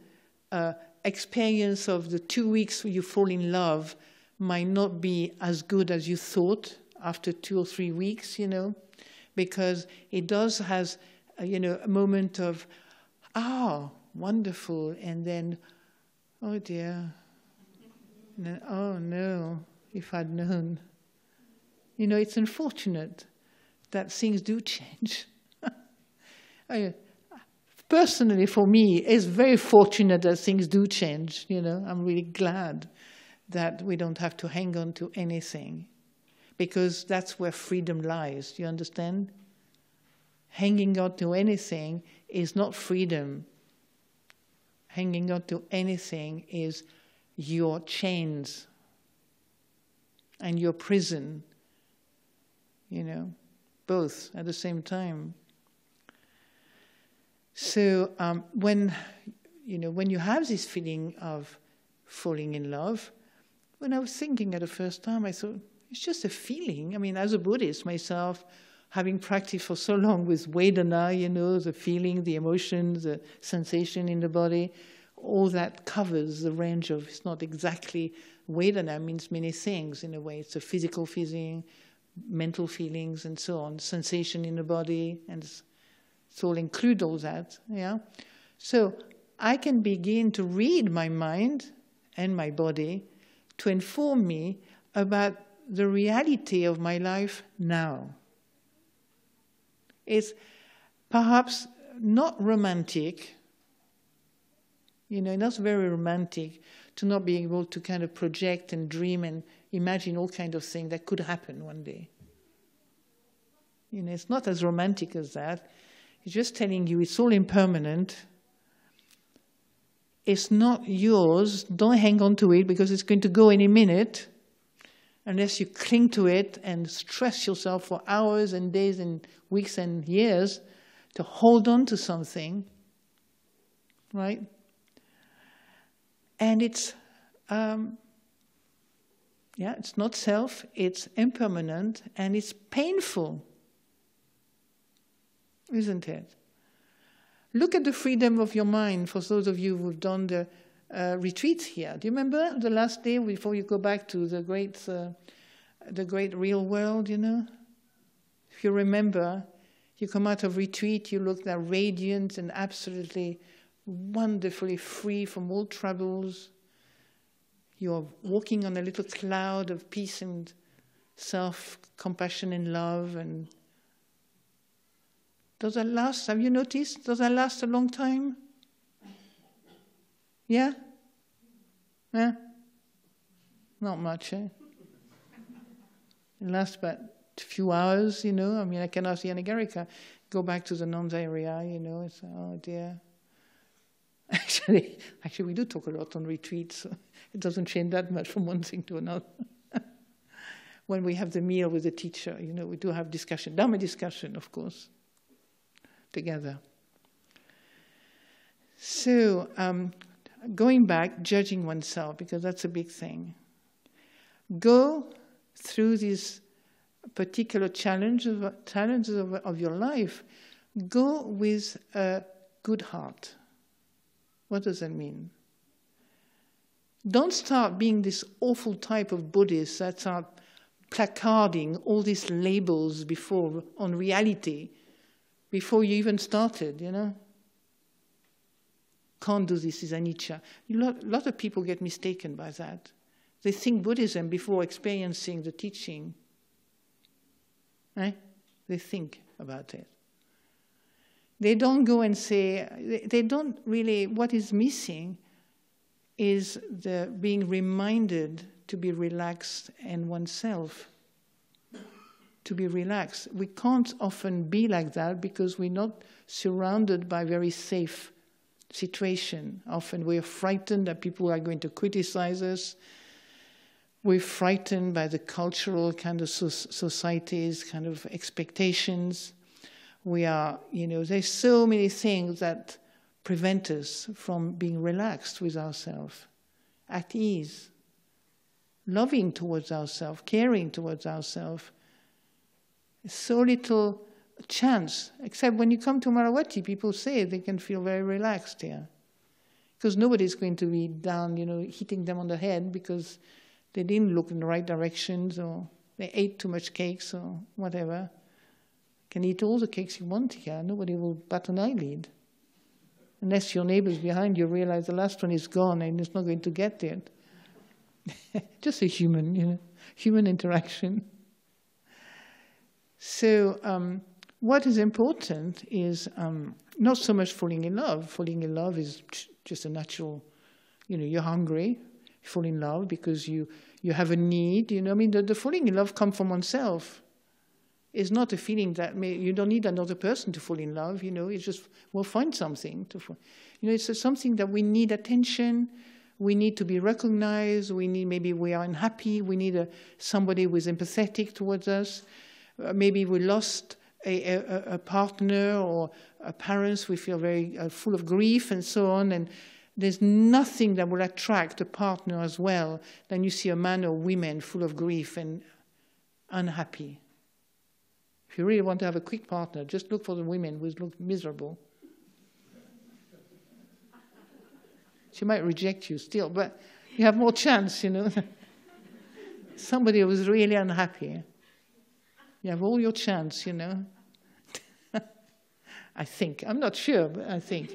uh, experience of the two weeks you fall in love might not be as good as you thought after two or three weeks, you know, because it does has, uh, you know, a moment of, ah, wonderful, and then, oh dear, then, oh no, if I'd known. You know, it's unfortunate that things do change. [LAUGHS] I, personally, for me, it's very fortunate that things do change. You know, I'm really glad that we don't have to hang on to anything, because that's where freedom lies. You understand? Hanging on to anything is not freedom. Hanging on to anything is your chains and your prison. You know both at the same time. So um, when you know when you have this feeling of falling in love, when I was thinking at the first time, I thought it's just a feeling. I mean, as a Buddhist myself, having practiced for so long with Vedana, you know, the feeling, the emotion, the sensation in the body, all that covers the range of. It's not exactly Vedana means many things in a way. It's a physical feeling, mental feelings and so on, sensation in the body, and all include all that. Yeah. So I can begin to read my mind and my body to inform me about the reality of my life now. It's perhaps not romantic, you know, not very romantic to not be able to kind of project and dream and imagine all kind of things that could happen one day. You know, it's not as romantic as that. It's just telling you it's all impermanent. It's not yours. Don't hang on to it because it's going to go any minute unless you cling to it and stress yourself for hours and days and weeks and years to hold on to something, right? And it's um, yeah, it's not self, it's impermanent, and it's painful, isn't it? Look at the freedom of your mind for those of you who've done the uh, retreats here. Do you remember the last day before you go back to the great, uh, the great real world, you know? If you remember, you come out of retreat, you look that radiant and absolutely wonderfully free from all troubles. You're walking on a little cloud of peace and self compassion and love. And does that last? Have you noticed? Does that last a long time? Yeah? Yeah? Not much, eh? It lasts about a few hours, you know. I mean, I can ask Yanni Garika, go back to the nuns area, you know. It's, oh dear. [LAUGHS] Actually, actually, we do talk a lot on retreats. So it doesn't change that much from one thing to another. [LAUGHS] when we have the meal with the teacher, you know, we do have discussion, Dharma discussion, of course, together. So, um, going back, judging oneself, because that's a big thing. Go through these particular challenges, challenges of, of your life. Go with a good heart. What does that mean? Don't start being this awful type of Buddhist that are placarding all these labels before on reality before you even started, you know? Can't do this is anicca. A lot, of people get mistaken by that. They think Buddhism before experiencing the teaching. Right? They think about it. They don't go and say, they don't really, what is missing is the being reminded to be relaxed and oneself. To be relaxed. We can't often be like that because we're not surrounded by very safe situation. Often we're frightened that people are going to criticize us. We're frightened by the cultural kind of society's kind of expectations. We are, you know, there's so many things that prevent us from being relaxed with ourselves, at ease, loving towards ourselves, caring towards ourselves. So little chance, except when you come to Amaravati, people say they can feel very relaxed here. Because nobody's going to be down, you know, hitting them on the head because they didn't look in the right directions or they ate too much cakes or whatever. Can eat all the cakes you want here, nobody will bat an eyelid unless your neighbors behind you realize the last one is gone and it's not going to get there. [LAUGHS] Just a human, you know, human interaction. So, um, what is important is um, not so much falling in love. Falling in love is just a natural, you know, you're hungry, you fall in love because you, you have a need, you know. I mean, the, the falling in love comes from oneself is not a feeling that may, you don't need another person to fall in love, you know, it's just, we'll find something to, you know, it's something that we need attention, we need to be recognized, we need, maybe we are unhappy, we need a, somebody who is empathetic towards us, uh, maybe we lost a, a, a, partner or a parents, we feel very uh, full of grief and so on, and there's nothing that will attract a partner as well than you see a man or woman full of grief and unhappy. If you really want to have a quick partner, just look for the women who look miserable. She might reject you still, but you have more chance, you know. [LAUGHS] Somebody who is really unhappy. You have all your chance, you know. [LAUGHS] I think. I'm not sure, but I think.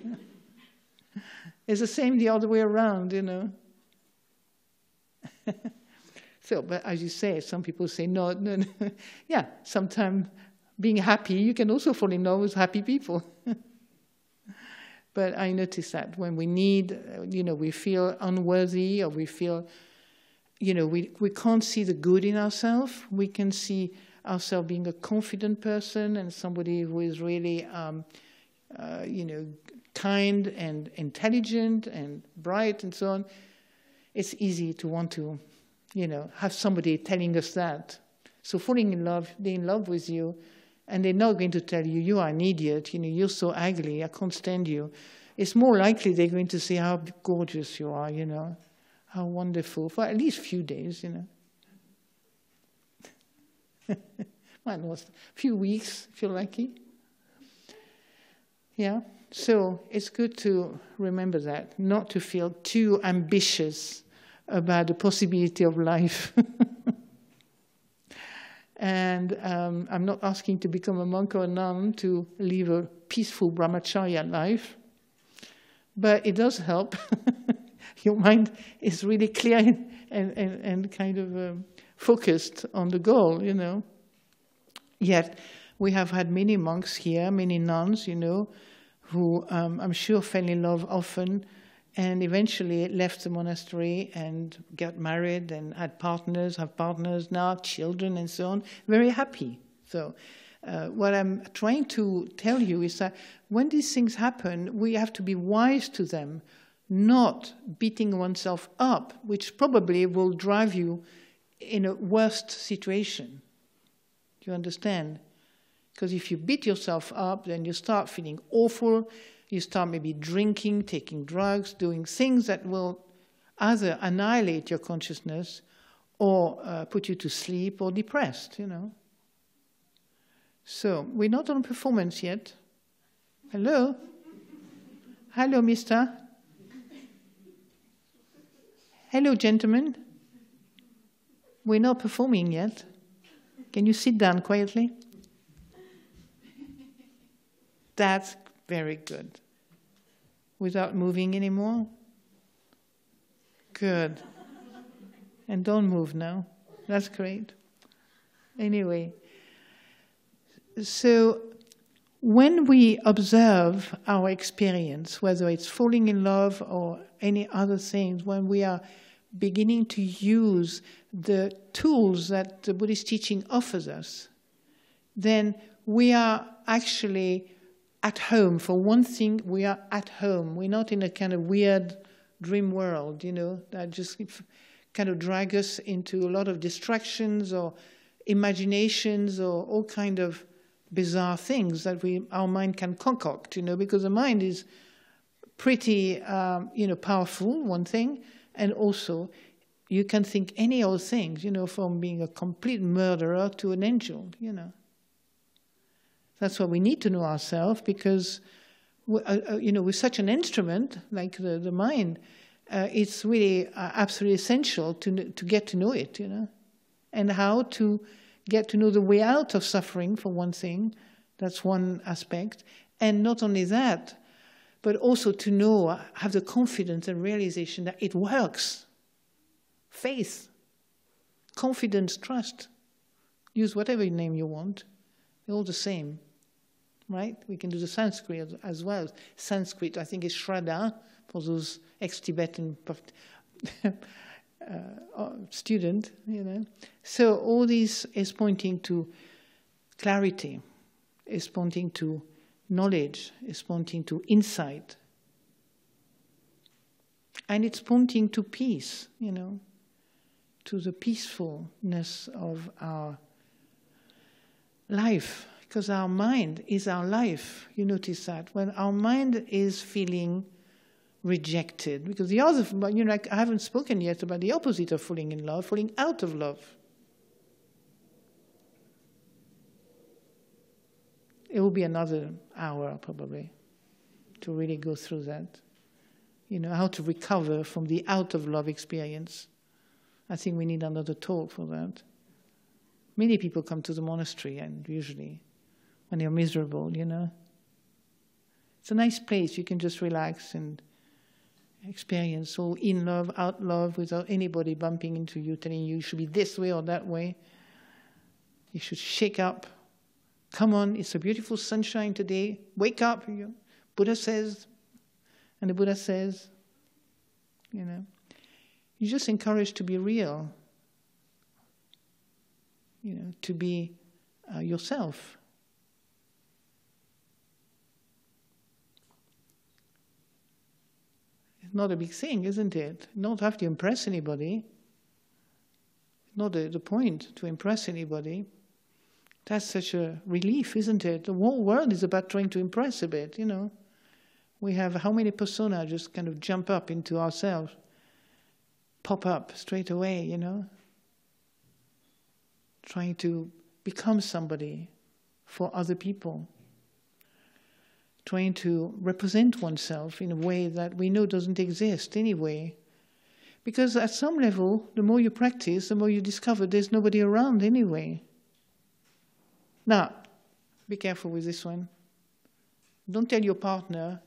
[LAUGHS] it's the same the other way around, you know. so, but as you say, some people say, no, no, no. yeah, sometimes being happy, you can also fall in love with happy people. [LAUGHS] but I notice that when we need, you know, we feel unworthy or we feel, you know, we, we can't see the good in ourselves. We can see ourselves being a confident person and somebody who is really, um, uh, you know, kind and intelligent and bright and so on. It's easy to want to, you know, have somebody telling us that. So falling in love, being in love with you, and they're not going to tell you, you are an idiot, you know, you're so ugly, I can't stand you. It's more likely they're going to say how gorgeous you are, you know, how wonderful, for at least a few days, you know. [LAUGHS] Might last a few weeks if you're lucky. Yeah, So it's good to remember that, not to feel too ambitious about the possibility of life. [LAUGHS] and um, I'm not asking to become a monk or a nun to live a peaceful brahmacharya life, but it does help. [LAUGHS] Your mind is really clear and, and, and kind of um, focused on the goal, you know. Yet, we have had many monks here, many nuns, you know, who um, I'm sure fell in love often and eventually left the monastery and got married and had partners, have partners now, children, and so on. Very happy. So, uh, what I'm trying to tell you is that when these things happen, we have to be wise to them, not beating oneself up, which probably will drive you in a worst situation. Do you understand? Because if you beat yourself up, then you start feeling awful. You start maybe drinking, taking drugs, doing things that will either annihilate your consciousness or uh, put you to sleep or depressed, you know. So, we're not on performance yet. Hello? Hello, mister. Hello, gentlemen. We're not performing yet. Can you sit down quietly? That's very good. Without moving anymore? Good. And don't move now. That's great. Anyway, so when we observe our experience, whether it's falling in love or any other things, when we are beginning to use the tools that the Buddhist teaching offers us, then we are actually at home. For one thing, we are at home. We're not in a kind of weird dream world, you know, that just [LAUGHS] kind of drag us into a lot of distractions or imaginations or all kind of bizarre things that we our mind can concoct, you know, because the mind is pretty, um, you know, powerful. One thing, and also you can think any old things, you know, from being a complete murderer to an angel, you know. That's why we need to know ourselves because, uh, uh, you know, with such an instrument like the, the mind, uh, it's really uh, absolutely essential to, to get to know it, you know, and how to get to know the way out of suffering, for one thing. That's one aspect. And not only that, but also to know, have the confidence and realization that it works. Faith, confidence, trust. Use whatever name you want, they're all the same right? We can do the Sanskrit as well. Sanskrit, I think, is Shraddha for those ex-Tibetan [LAUGHS] uh, uh, student, you know. So all this is pointing to clarity, is pointing to knowledge, is pointing to insight. And it's pointing to peace, you know, to the peacefulness of our life because our mind is our life. You notice that when our mind is feeling rejected, because the other, you know, I haven't spoken yet about the opposite of falling in love, falling out of love. It will be another hour probably to really go through that. You know, how to recover from the out of love experience. I think we need another talk for that. Many people come to the monastery and usually when you're miserable, you know. It's a nice place. You can just relax and experience all in love, out love, without anybody bumping into you, telling you you should be this way or that way. You should shake up. Come on, it's a beautiful sunshine today. Wake up. Buddha says, and the Buddha says, you know. You're just encouraged to be real, you know, to be uh, yourself. Not a big thing, isn't it? Not have to impress anybody. Not the, the point to impress anybody. That's such a relief, isn't it? The whole world is about trying to impress a bit, you know. We have how many persona just kind of jump up into ourselves, pop up straight away, you know. Trying to become somebody for other people. Trying to represent oneself in a way that we know doesn't exist anyway. Because at some level, the more you practice, the more you discover there's nobody around anyway. Now, be careful with this one. Don't tell your partner,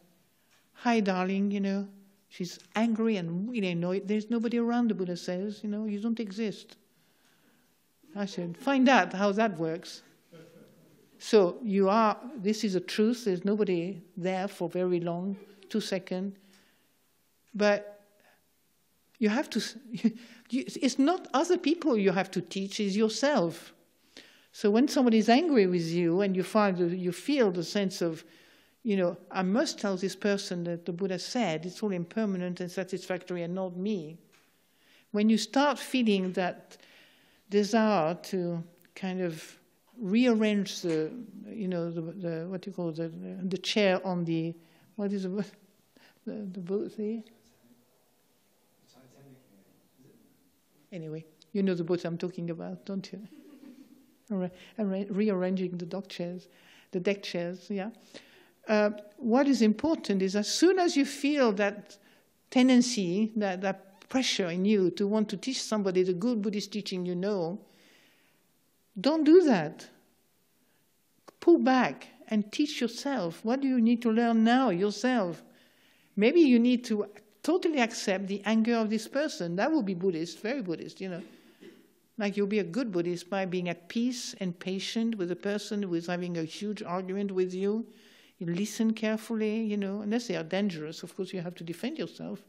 hi, darling, you know, she's angry and really annoyed. There's nobody around, the Buddha says, you know, you don't exist. I said, find out how that works. So you are, this is a truth, there's nobody there for very long, two seconds. But you have to, [LAUGHS] it's not other people you have to teach, it's yourself. So when somebody is angry with you and you find, you feel the sense of, you know, I must tell this person that the Buddha said it's all impermanent and satisfactory and not me. When you start feeling that desire to kind of rearrange the, you know, the, the what you call the, the chair on the, what is the, the boat, see? Anyway, you know the boat I'm talking about, don't you? [LAUGHS] rearranging the dock chairs, the deck chairs, yeah. Uh, what is important is as soon as you feel that tendency, that, that pressure in you to want to teach somebody the good Buddhist teaching you know, don't do that. Pull back and teach yourself. What do you need to learn now yourself? Maybe you need to totally accept the anger of this person. That would be Buddhist, very Buddhist, you know. Like you'll be a good Buddhist by being at peace and patient with a person who is having a huge argument with you. You listen carefully, you know, unless they are dangerous, of course you have to defend yourself.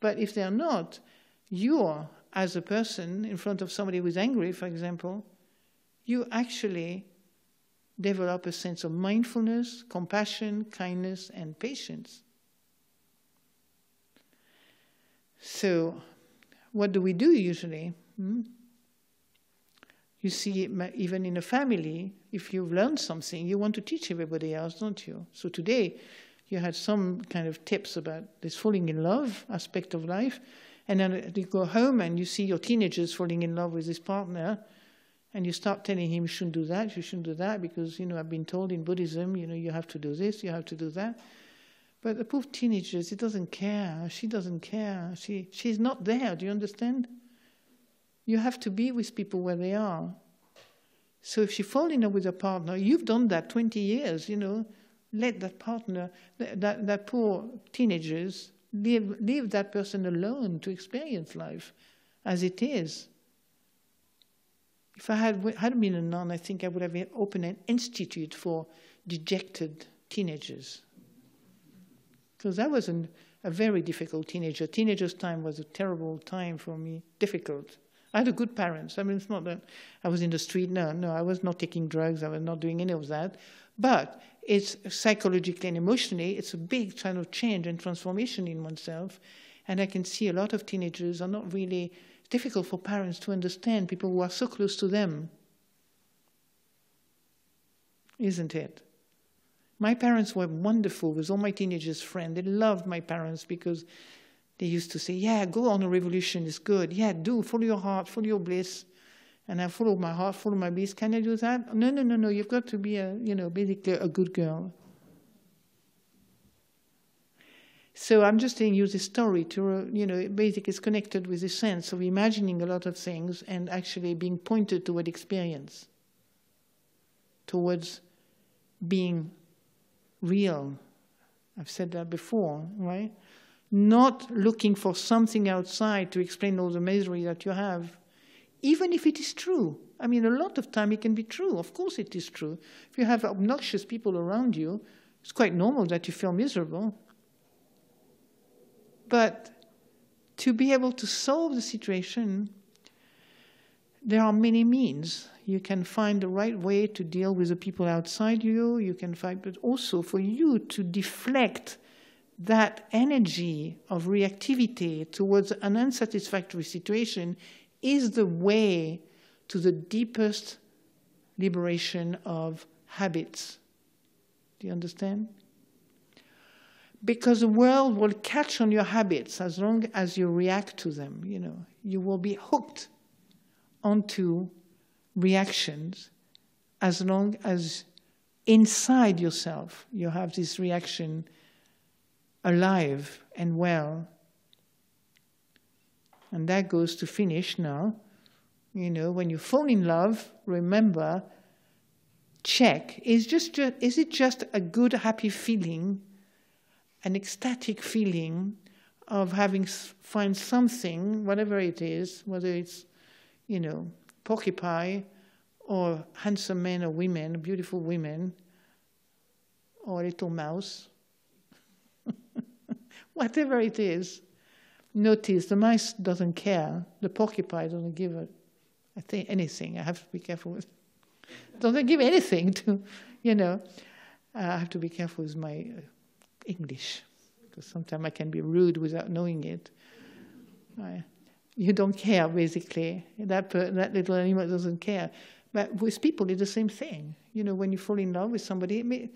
But if they're not, you are, as a person in front of somebody who is angry, for example, you actually develop a sense of mindfulness, compassion, kindness, and patience. So, what do we do usually? Hmm? You see, even in a family, if you've learned something, you want to teach everybody else, don't you? So today, you had some kind of tips about this falling in love aspect of life, and then you go home and you see your teenagers falling in love with this partner, and you start telling him, you shouldn't do that, you shouldn't do that, because, you know, I've been told in Buddhism, you know, you have to do this, you have to do that. But the poor teenagers, he doesn't care, she doesn't care, she, she's not there, do you understand? You have to be with people where they are. So if you fall in love with a partner, you've done that 20 years, you know, let that partner, that, that poor teenagers, leave, leave that person alone to experience life as it is. If I had, had been a nun, I think I would have opened an institute for dejected teenagers. Because I was an, a very difficult teenager. Teenager's time was a terrible time for me, difficult. I had a good parents. I mean, it's not that I was in the street. No, no, I was not taking drugs. I was not doing any of that. But it's psychologically and emotionally, it's a big kind of change and transformation in oneself. And I can see a lot of teenagers are not really difficult for parents to understand people who are so close to them. Isn't it? My parents were wonderful with all my teenagers' friends. They loved my parents because they used to say, Yeah, go on a revolution, it's good. Yeah, do, follow your heart, follow your bliss. And I follow my heart, follow my bliss. Can I do that? No, no, no, no. You've got to be a, you know, basically a good girl. So I'm just telling you this story to, uh, you know, basically it's connected with this sense of imagining a lot of things and actually being pointed toward experience, towards being real. I've said that before, right? Not looking for something outside to explain all the misery that you have, even if it is true. I mean, a lot of time it can be true. Of course, it is true. If you have obnoxious people around you, it's quite normal that you feel miserable. But to be able to solve the situation, there are many means. You can find the right way to deal with the people outside you. You can find, but also for you to deflect that energy of reactivity towards an unsatisfactory situation is the way to the deepest liberation of habits. Do you understand? Because the world will catch on your habits as long as you react to them. You know, you will be hooked onto reactions as long as inside yourself, you have this reaction alive and well. And that goes to finish now. You know, when you fall in love, remember, check is just, is it just a good, happy feeling, an ecstatic feeling of having find something, whatever it is, whether it's, you know, porcupine or handsome men or women, beautiful women, or a little mouse, [LAUGHS] whatever it is. Notice the mouse doesn't care. The porcupine doesn't give a, I think anything. I have to be careful with. Doesn't give anything to, [LAUGHS] you know. Uh, I have to be careful with my uh, English because sometimes I can be rude without knowing it. I, you don't care, basically. That, that little animal doesn't care. But with people, it's the same thing. You know, when you fall in love with somebody, may,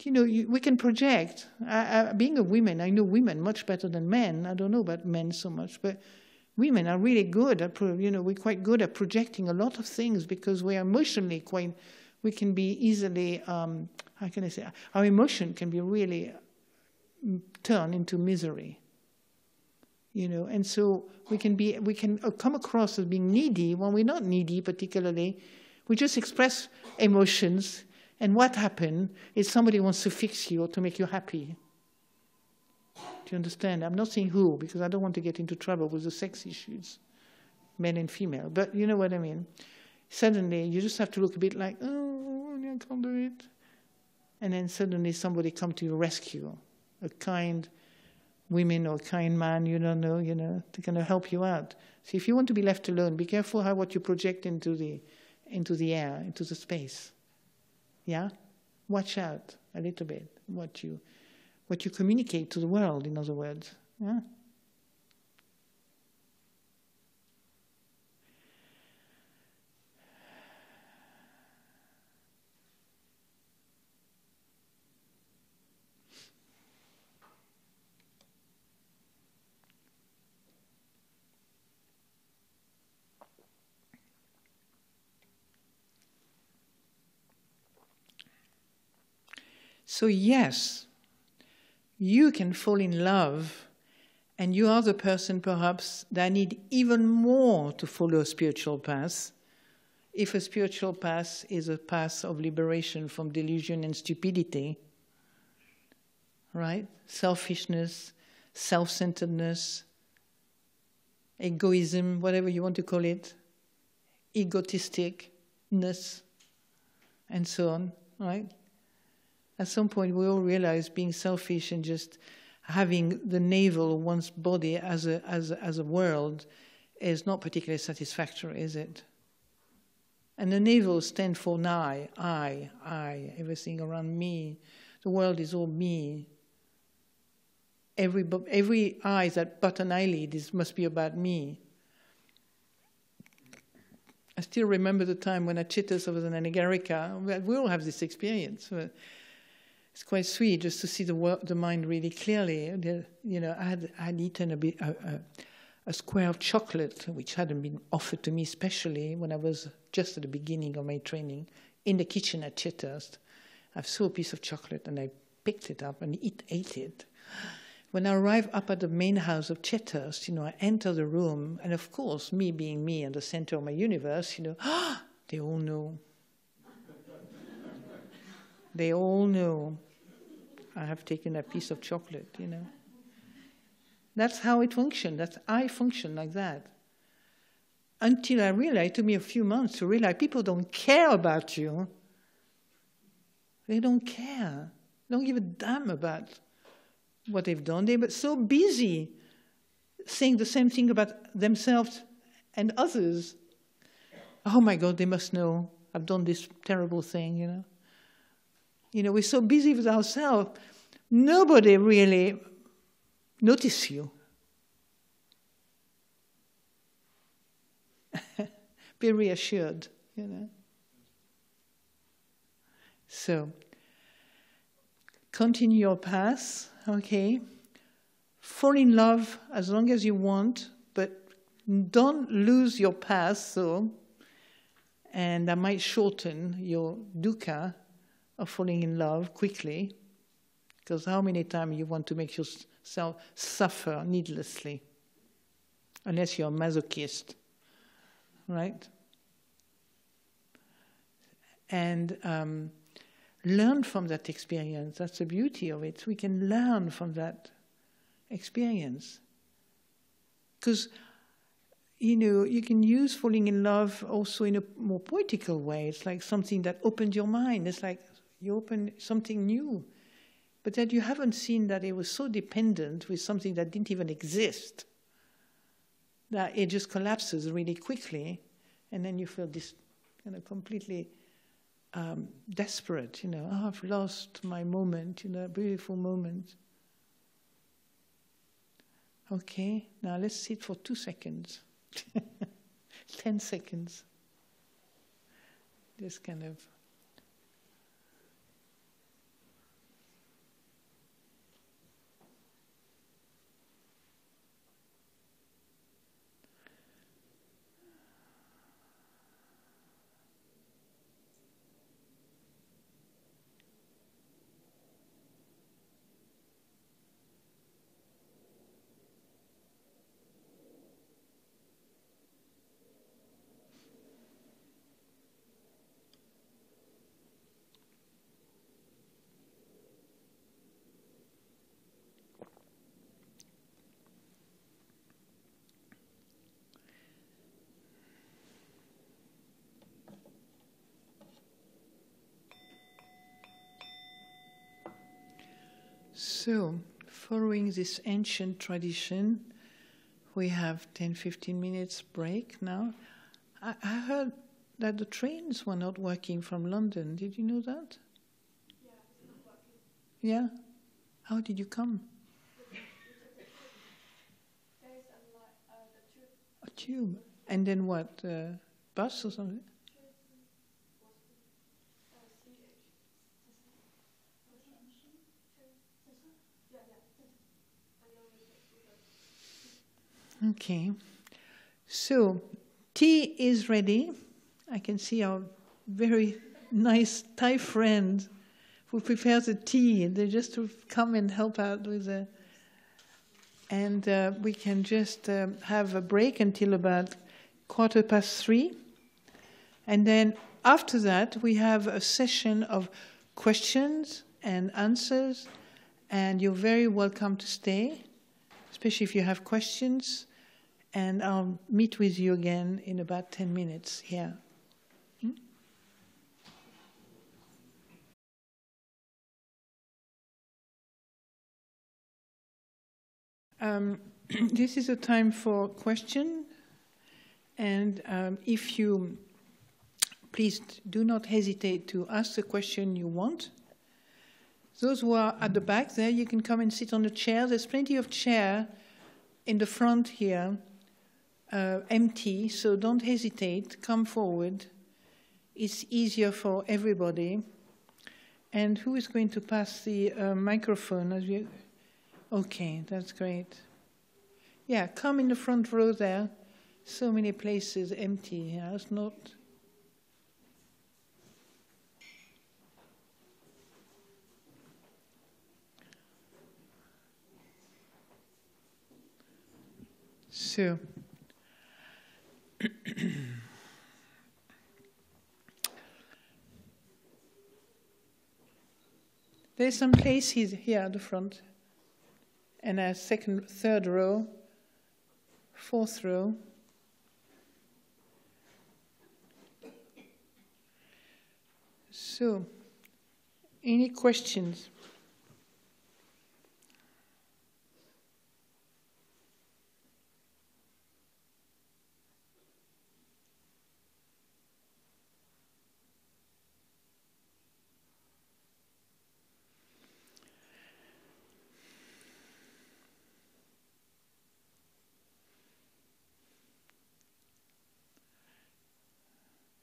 you know, you, we can project. being a woman, I know women much better than men. I don't know about men so much, but women are really good at, you know, we're quite good at projecting a lot of things because we are emotionally quite, we can be easily, um, how can I say, our emotion can be really turned into misery you know? And so we can be we can come across as being needy when we're not needy particularly. We just express emotions and what happens is somebody wants to fix you or to make you happy. Do you understand? I'm not saying who because i don't want to get into trouble with the sex issues men and female but you know what i mean? Suddenly you just have to look a bit like oh i can't do it. And then suddenly somebody come to your rescue a kind women or a kind man you don't know, you know, they're going to help you out. So if you want to be left alone, be careful how what you project into the, into the air, into the space. Yeah? Watch out a little bit what you, what you communicate to the world, in other words. Yeah? So, yes, you can fall in love, and you are the person perhaps that need even more to follow a spiritual path. If a spiritual path is a path of liberation from delusion and stupidity, right? Selfishness, self centeredness, egoism, whatever you want to call it, egotisticness, and so on, right? At some point we all realize being selfish and just having the navel of one's body as a, as, a, as a world is not particularly satisfactory, is it? And the navel stands for I, I, I, everything around me. The world is all me. Every, every eye that but an eyelid is, must be about me. I still remember the time when I was in Anagarika. We all have this experience it's quite sweet just to see the, the mind really clearly. The, you know, I had, I had eaten a, bit, a, a, a, square of chocolate, which hadn't been offered to me specially when I was just at the beginning of my training, in the kitchen at Chithurst. I saw a piece of chocolate and I picked it up and eat, ate it. When I arrived up at the main house of Chithurst, you know, I enter the room, and of course, me being me and the center of my universe, you know, [GASPS] they all know they all know I have taken a piece of chocolate, you know. That's how it functioned. That's I function like that. Until I realized, it took me a few months to realize people don't care about you. They don't care. They don't give a damn about what they've done. They're so busy saying the same thing about themselves and others. Oh my God, they must know I've done this terrible thing, you know. You know, we're so busy with ourselves, nobody really notices you. [LAUGHS] Be reassured, you know. So, continue your path, okay? Fall in love as long as you want, but don't lose your path, so, and that might shorten your dukkha of falling in love quickly, because how many times you want to make yourself suffer needlessly, unless you're a masochist, right? And um, learn from that experience. That's the beauty of it. We can learn from that experience. Because, you know, you can use falling in love also in a more poetical way. It's like something that opens your mind. It's like you open something new. But that you haven't seen that it was so dependent with something that didn't even exist that it just collapses really quickly. And then you feel this kind of completely um, desperate, you know, oh, I've lost my moment, you know, beautiful moment. Okay, now let's sit for two seconds, [LAUGHS] 10 seconds. This kind of So, following this ancient tradition, we have 10 15 minutes break now. I, I, heard that the trains were not working from London. Did you know that? Yeah, it's not working. Yeah? How did you come? There's a, li- uh, the tube. A tube. And then what? Uh, bus or something? Okay. So, tea is ready. I can see our very nice Thai friend who prepares the tea. They just to come and help out with the. And uh, we can just uh, have a break until about quarter past three. And then after that, we have a session of questions and answers. And you're very welcome to stay, especially if you have questions and I'll meet with you again in about 10 minutes here. Hmm? Um, [CLEARS THROAT] this is a time for question, and um, if you please do not hesitate to ask the question you want. Those who are at the back there, you can come and sit on the chair. There's plenty of chair in the front here uh, empty, so don't hesitate, come forward. It's easier for everybody. And who is going to pass the uh, microphone? As we... Okay, that's great. Yeah, come in the front row there. So many places empty. Yeah, it's not. So. There's some places here at the front, and a second, third row, fourth row. So, any questions?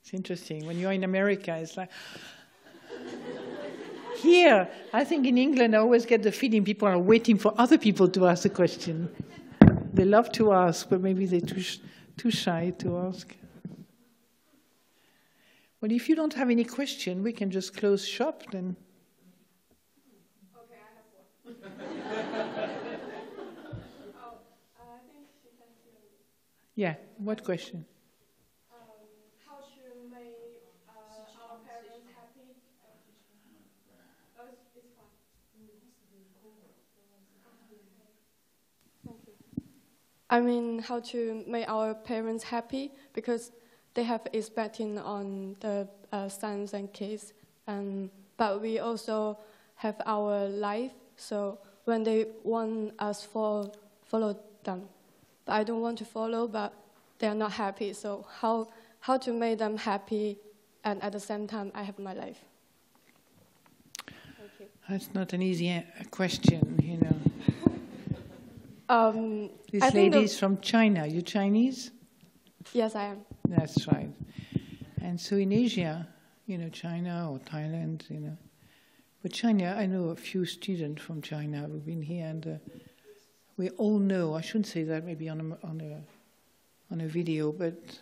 It's interesting. When you're in America, it's like. Here, I think in England, I always get the feeling people are waiting for other people to ask a question. They love to ask, but maybe they're too, too shy to ask. Well, if you don't have any question, we can just close shop then. Okay, I have one. [LAUGHS] oh, uh, I think she can hear me. Yeah, what question? Um, how to make uh, our parents happy? Oh, it's, it's fine. Thank you. I mean, how to make our parents happy because they have expecting on the uh, sons and kids, and but we also have our life. So when they want us for follow them, but I don't want to follow, but they are not happy. So how how to make them happy, and at the same time I have my life. That's not an easy question, you know. Um, This I lady is from China. You Chinese? yes, I am. That's right. And so in Asia, you know, China or Thailand, you know. But China, I know a few students from China who've been here, and uh, we all know. I shouldn't say that maybe on a, on a on a video, but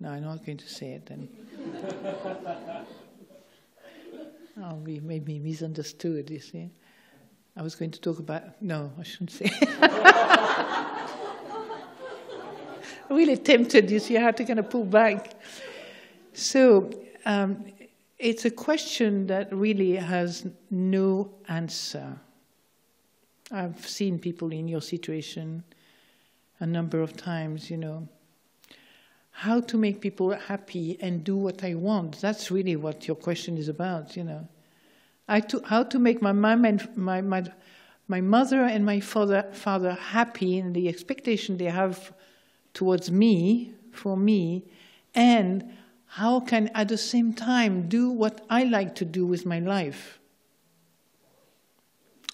no, I'm not going to say it then. [LAUGHS] I'll be maybe misunderstood. You see, I was going to talk about. No, I shouldn't say. [LAUGHS] really tempted. You see, I had to kind of pull back. So um, it's a question that really has no answer. I've seen people in your situation a number of times, you know. How to make people happy and do what I want. That's really what your question is about, you know. I to, how to make my mom and my, my, my mother and my father, father happy in the expectation they have towards me, for me, and how can at the same time do what I like to do with my life.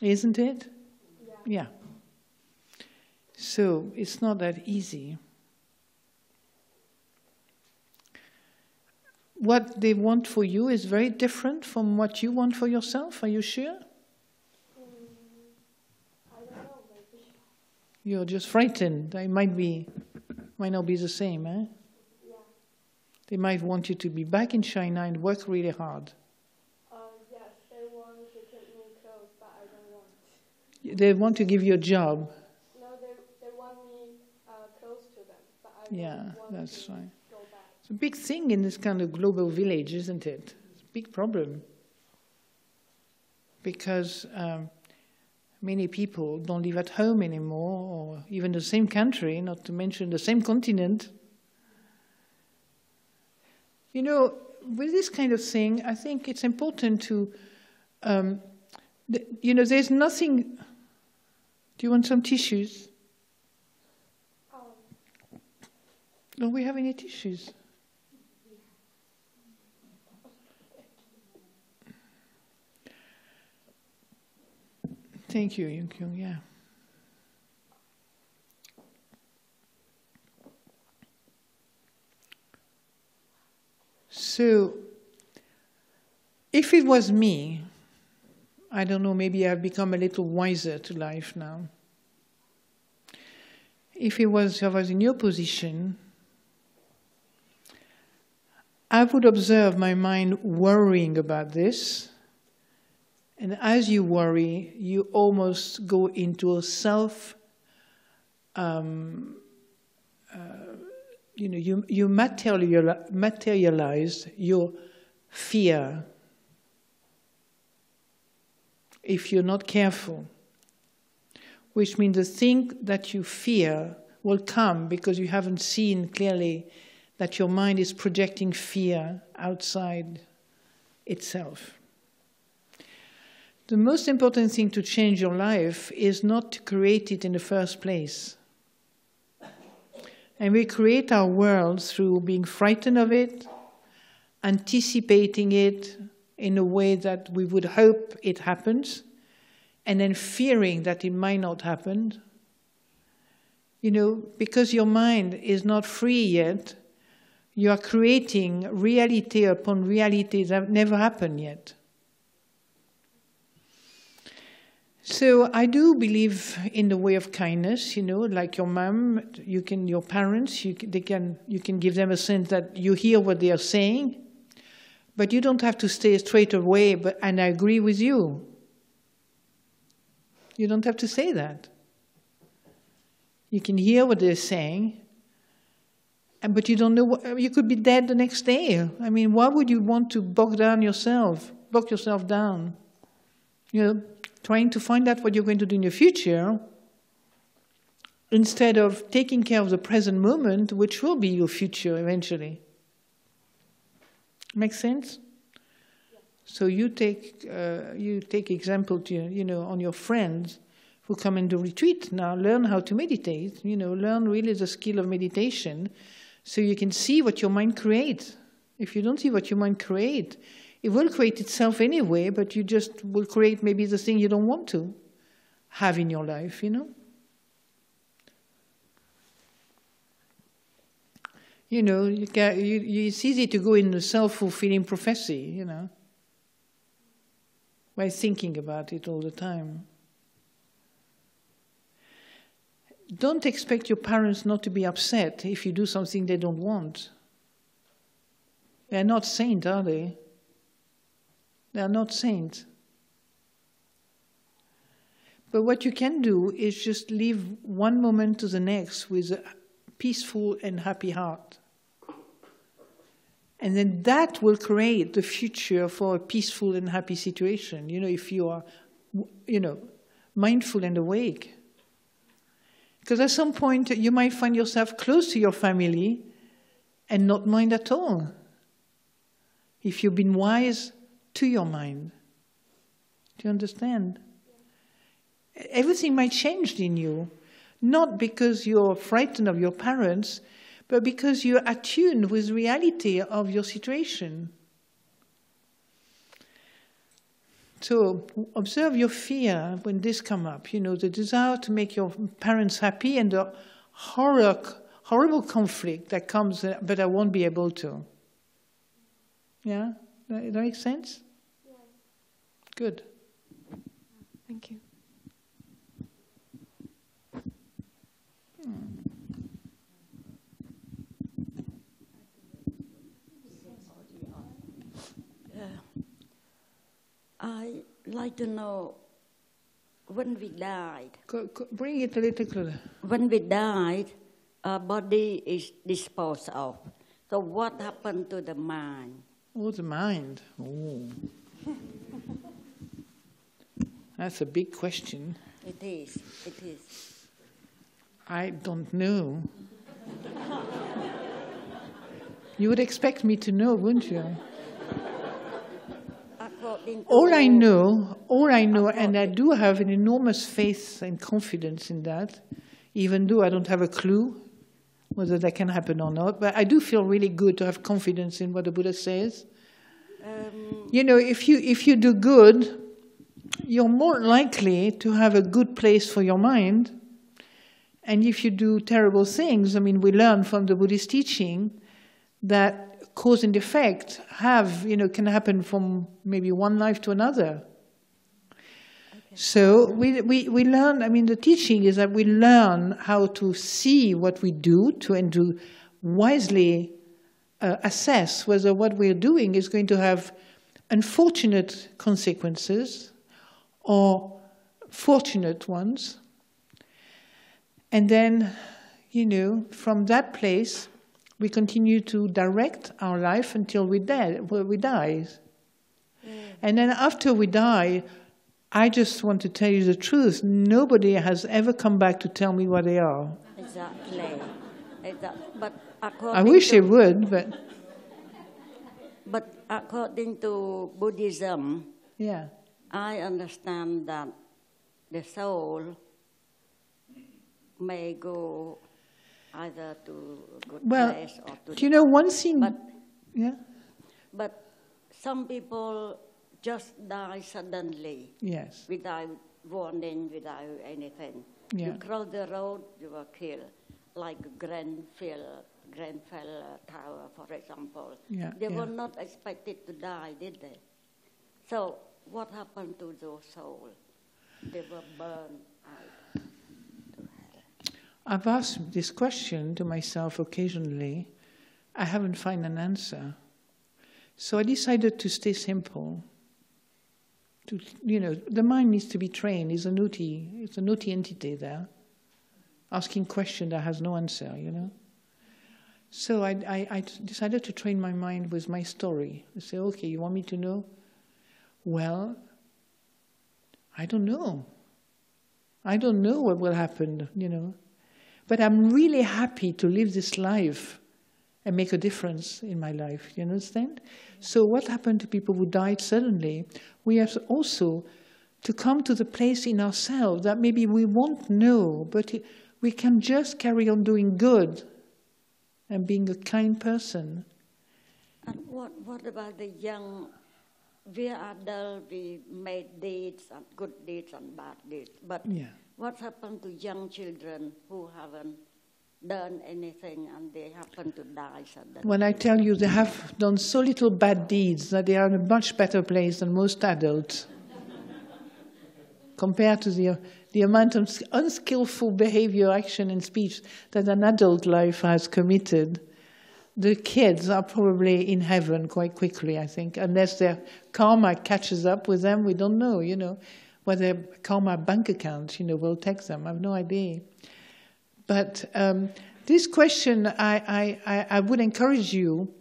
Isn't it? Yeah. Yeah. So it's not that easy. What they want for you is very different from what you want for yourself. Are you sure? I know. You're just frightened. They might be, might not be the same, eh? Yeah. They might want you to be back in China and work really hard. Uh, yes, they want to take me close, but I don't want. They want to give you a job. No, they, they want me uh, close to them, but I don't Yeah, that's to right. It's a big thing in this kind of global village, isn't it? It's a big problem. Because um, many people don't live at home anymore, or even the same country, not to mention the same continent. You know, with this kind of thing, I think it's important to, um, th- you know, there's nothing. Do you want some tissues? Um, Don't we have any tissues? Thank you, Yun Kyung. Yeah. So, if it was me, I don't know, maybe I've become a little wiser to life now. If it was, I was in your position, I would observe my mind worrying about this. And as you worry, you almost go into a self, um, uh, you know, you, you material, materialize your fear if you're not careful. Which means the thing that you fear will come because you haven't seen clearly that your mind is projecting fear outside itself. The most important thing to change your life is not to create it in the first place. And we create our world through being frightened of it, anticipating it in a way that we would hope it happens, and then fearing that it might not happen. You know, because your mind is not free yet, you are creating reality upon reality that never happened yet. So I do believe in the way of kindness. You know, like your mom, you can, your parents, you can, they can, you can give them a sense that you hear what they are saying, but you don't have to stay straight away. But and I agree with you. You don't have to say that. You can hear what they're saying, and but you don't know. What, you could be dead the next day. I mean, why would you want to bog down yourself, bog yourself down? You know, trying to find out what you're going to do in your future instead of taking care of the present moment, which will be your future eventually. Make sense? So you take uh, you take example to you know on your friends who come into retreat now. Learn how to meditate. You know, learn really the skill of meditation, so you can see what your mind creates. If you don't see what your mind creates, it will create itself anyway. But you just will create maybe the thing you don't want to have in your life. You know. You know, you can, you, it's easy to go in a self-fulfilling prophecy. You know by thinking about it all the time. Don't expect your parents not to be upset if you do something they don't want. They're not saints, are they? They're not saints. But what you can do is just live one moment to the next with a peaceful and happy heart. And then that will create the future for a peaceful and happy situation, you know, if you are, you know, mindful and awake. Because at some point you might find yourself close to your family and not mind at all. If you've been wise to your mind. Do you understand? Everything might change in you, not because you're frightened of your parents, but because you're attuned with reality of your situation. So observe your fear when this come up, you know, the desire to make your parents happy and the horror, horrible conflict that comes, but I won't be able to. Yeah? That, that makes sense? Yeah. Good. Thank you. Hmm. I like to know when we died. Go, go, bring it a little closer. When we died, our body is disposed of. So what happened to the mind? Oh, the mind. Oh. [LAUGHS] That's a big question. It is. It is. I don't know. you would expect me to know, wouldn't you? all I know, all I know, and I do have an enormous faith and confidence in that, even though I don't have a clue whether that can happen or not. But I do feel really good to have confidence in what the Buddha says. Um, you know, if you if you do good, you're more likely to have a good place for your mind. And if you do terrible things, I mean, we learn from the Buddhist teaching that cause and effect have, you know, can happen from maybe one life to another. Okay. So we, we, we learn, I mean, the teaching is that we learn how to see what we do to, and to wisely uh, assess whether what we're doing is going to have unfortunate consequences or fortunate ones. And then, you know, from that place, we continue to direct our life until we, dead, we die. Mm. And then after we die, I just want to tell you the truth. Nobody has ever come back to tell me what they are. Exactly. exactly. But I wish they would, but. But according to Buddhism, yeah, I understand that the soul may go either to a good well, place or to. Do you know one thing? But, yeah. But some people just die suddenly. Yes. Without warning, without anything. Yeah. You cross the road, you were killed, like Grenfell, Grenfell Tower, for example. Yeah, they yeah. were not expected to die, did they? So what happened to those souls? they were burned out. I've asked this question to myself occasionally. I haven't found an answer. So I decided to stay simple. To, you know, the mind needs to be trained. It's a naughty, it's a entity there, asking question that has no answer. You know. So I, I, I decided to train my mind with my story. I say, okay, you want me to know? Well, I don't know. I don't know what will happen. You know, but I'm really happy to live this life and make a difference in my life. You understand? So, what happened to people who died suddenly? We have also to come to the place in ourselves that maybe we won't know, but we can just carry on doing good and being a kind person. And what, what about the young? We are adults, we made deeds, and good deeds and bad deeds. But yeah. what happened to young children who haven't done anything and they happen to die suddenly. When I tell you they have done so little bad deeds that they are in a much better place than most adults compared to the, the amount of unskillful behavior, action, and speech that an adult life has committed. The kids are probably in heaven quite quickly, I think, unless their karma catches up with them. We don't know, you know, whether karma bank account, you know, will take them. I have no idea. But um, this question, I, I, I, would encourage you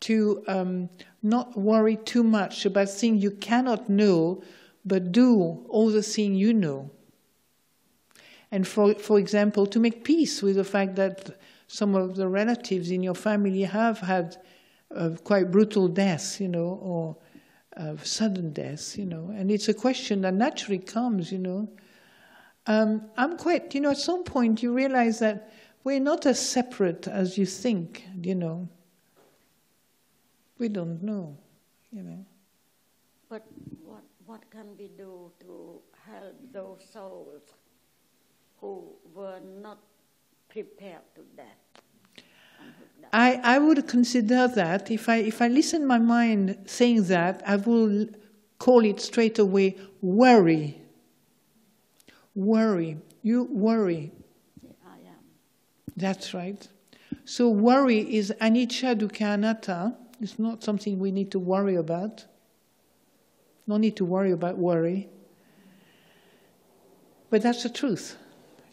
to um, not worry too much about things you cannot know, but do all the things you know. And for, for example, to make peace with the fact that some of the relatives in your family have had uh, quite brutal deaths, you know, or uh, sudden deaths, you know. And it's a question that naturally comes, you know. Um, I'm quite, you know, at some point you realize that we're not as separate as you think, you know. We don't know, you know. But what, what can we do to help those souls who were not prepared to death? I, I would consider that if I, if I listen my mind saying that, I will call it straight away worry worry. You worry. I am. That's right. So worry is anicca dukkha anatta. It's not something we need to worry about. No need to worry about worry. But that's the truth.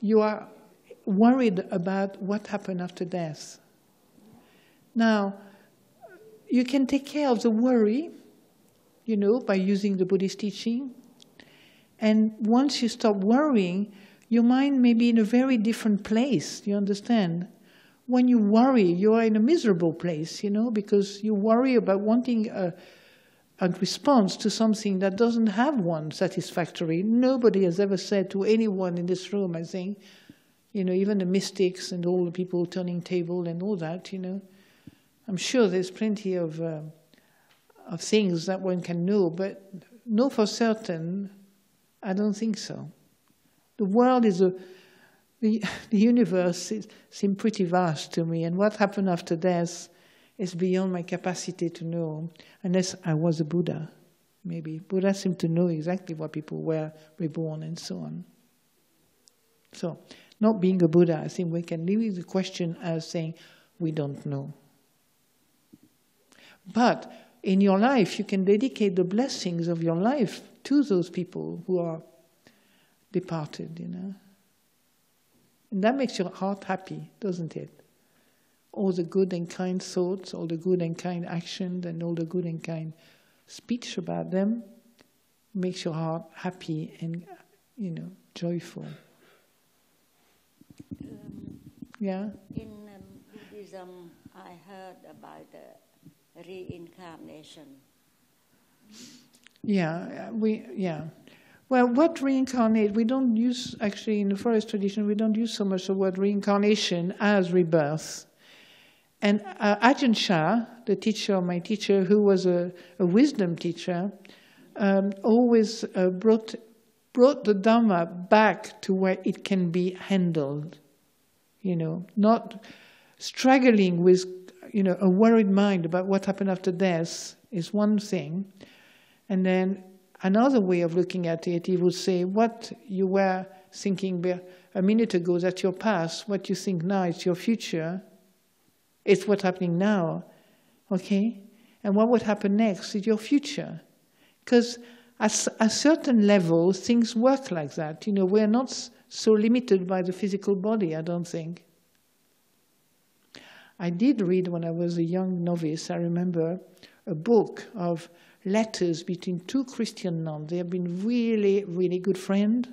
You are worried about what happened after death. Now, you can take care of the worry, you know, by using the Buddhist teaching, and once you stop worrying, your mind may be in a very different place. You understand? When you worry, you are in a miserable place, you know, because you worry about wanting a, a response to something that doesn't have one satisfactory. Nobody has ever said to anyone in this room, I think, you know, even the mystics and all the people turning table and all that, you know. I'm sure there's plenty of, uh, of things that one can know, but know for certain I don't think so. The world is a, the, [LAUGHS] the universe is, seems pretty vast to me, and what happened after death is beyond my capacity to know, unless I was a Buddha. Maybe Buddha seemed to know exactly what people were reborn and so on. So, not being a Buddha, I think we can leave the question as saying, we don't know. But in your life, you can dedicate the blessings of your life to those people who are departed, you know. And that makes your heart happy, doesn't it? All the good and kind thoughts, all the good and kind actions, and all the good and kind speech about them makes your heart happy and, you know, joyful. Um, yeah? In um, Buddhism, I heard about the reincarnation. Yeah, we yeah. Well, what reincarnate? We don't use actually in the forest tradition. We don't use so much the word reincarnation as rebirth. And uh, Ajahn Chah, the teacher, of my teacher, who was a, a wisdom teacher, um, always uh, brought brought the Dharma back to where it can be handled. You know, not struggling with you know a worried mind about what happened after death is one thing, and then another way of looking at it, he would say, what you were thinking a minute ago, that's your past. What you think now is your future. It's what's happening now. Okay? And what would happen next is your future. Because at a certain level, things work like that. You know, we're not so limited by the physical body, I don't think. I did read when I was a young novice, I remember, a book of letters between two Christian nuns. They have been really, really good friends.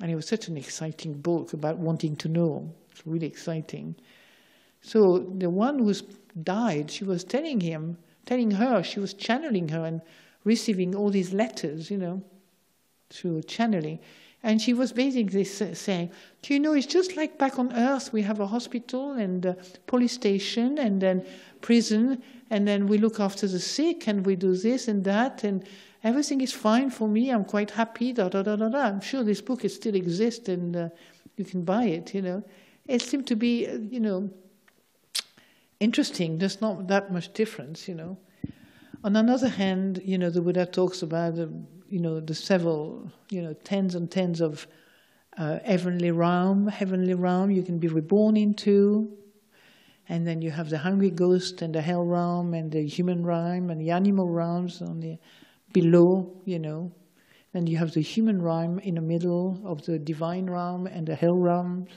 And it was such an exciting book about wanting to know. It's really exciting. So the one who died, she was telling him, telling her, she was channeling her and receiving all these letters, you know, through channeling. And she was basically saying, Do you know, it's just like back on earth, we have a hospital and a police station and then prison, and then we look after the sick and we do this and that, and everything is fine for me. I'm quite happy, da da da da da. I'm sure this book still exists and uh, you can buy it, you know. It seemed to be, uh, you know, interesting. There's not that much difference, you know. On another hand, you know, the Buddha talks about the you know, the several, you know, tens and tens of uh, heavenly realm, heavenly realm you can be reborn into. And then you have the hungry ghost and the hell realm and the human realm and the animal realms on the below, you know. Then you have the human realm in the middle of the divine realm and the hell realms.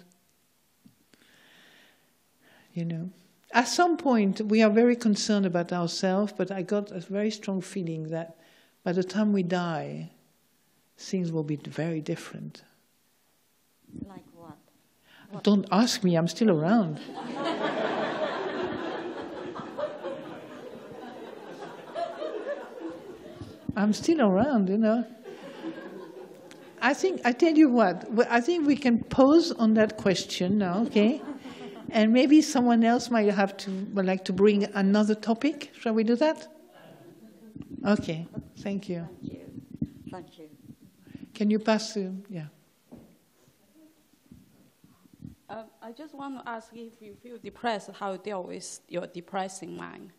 You know. At some point, we are very concerned about ourselves, but I got a very strong feeling that by the time we die, things will be very different. Like what? what? Don't ask me, I'm still around. I'm still around, you know. I think, I tell you what, I think we can pause on that question now, okay? And maybe someone else might have to, would like to bring another topic. Shall we do that? Okay, thank you. Thank you. Thank you. Can you pass to, yeah. Uh, I just want to ask if you feel depressed, how you deal with your depressing mind.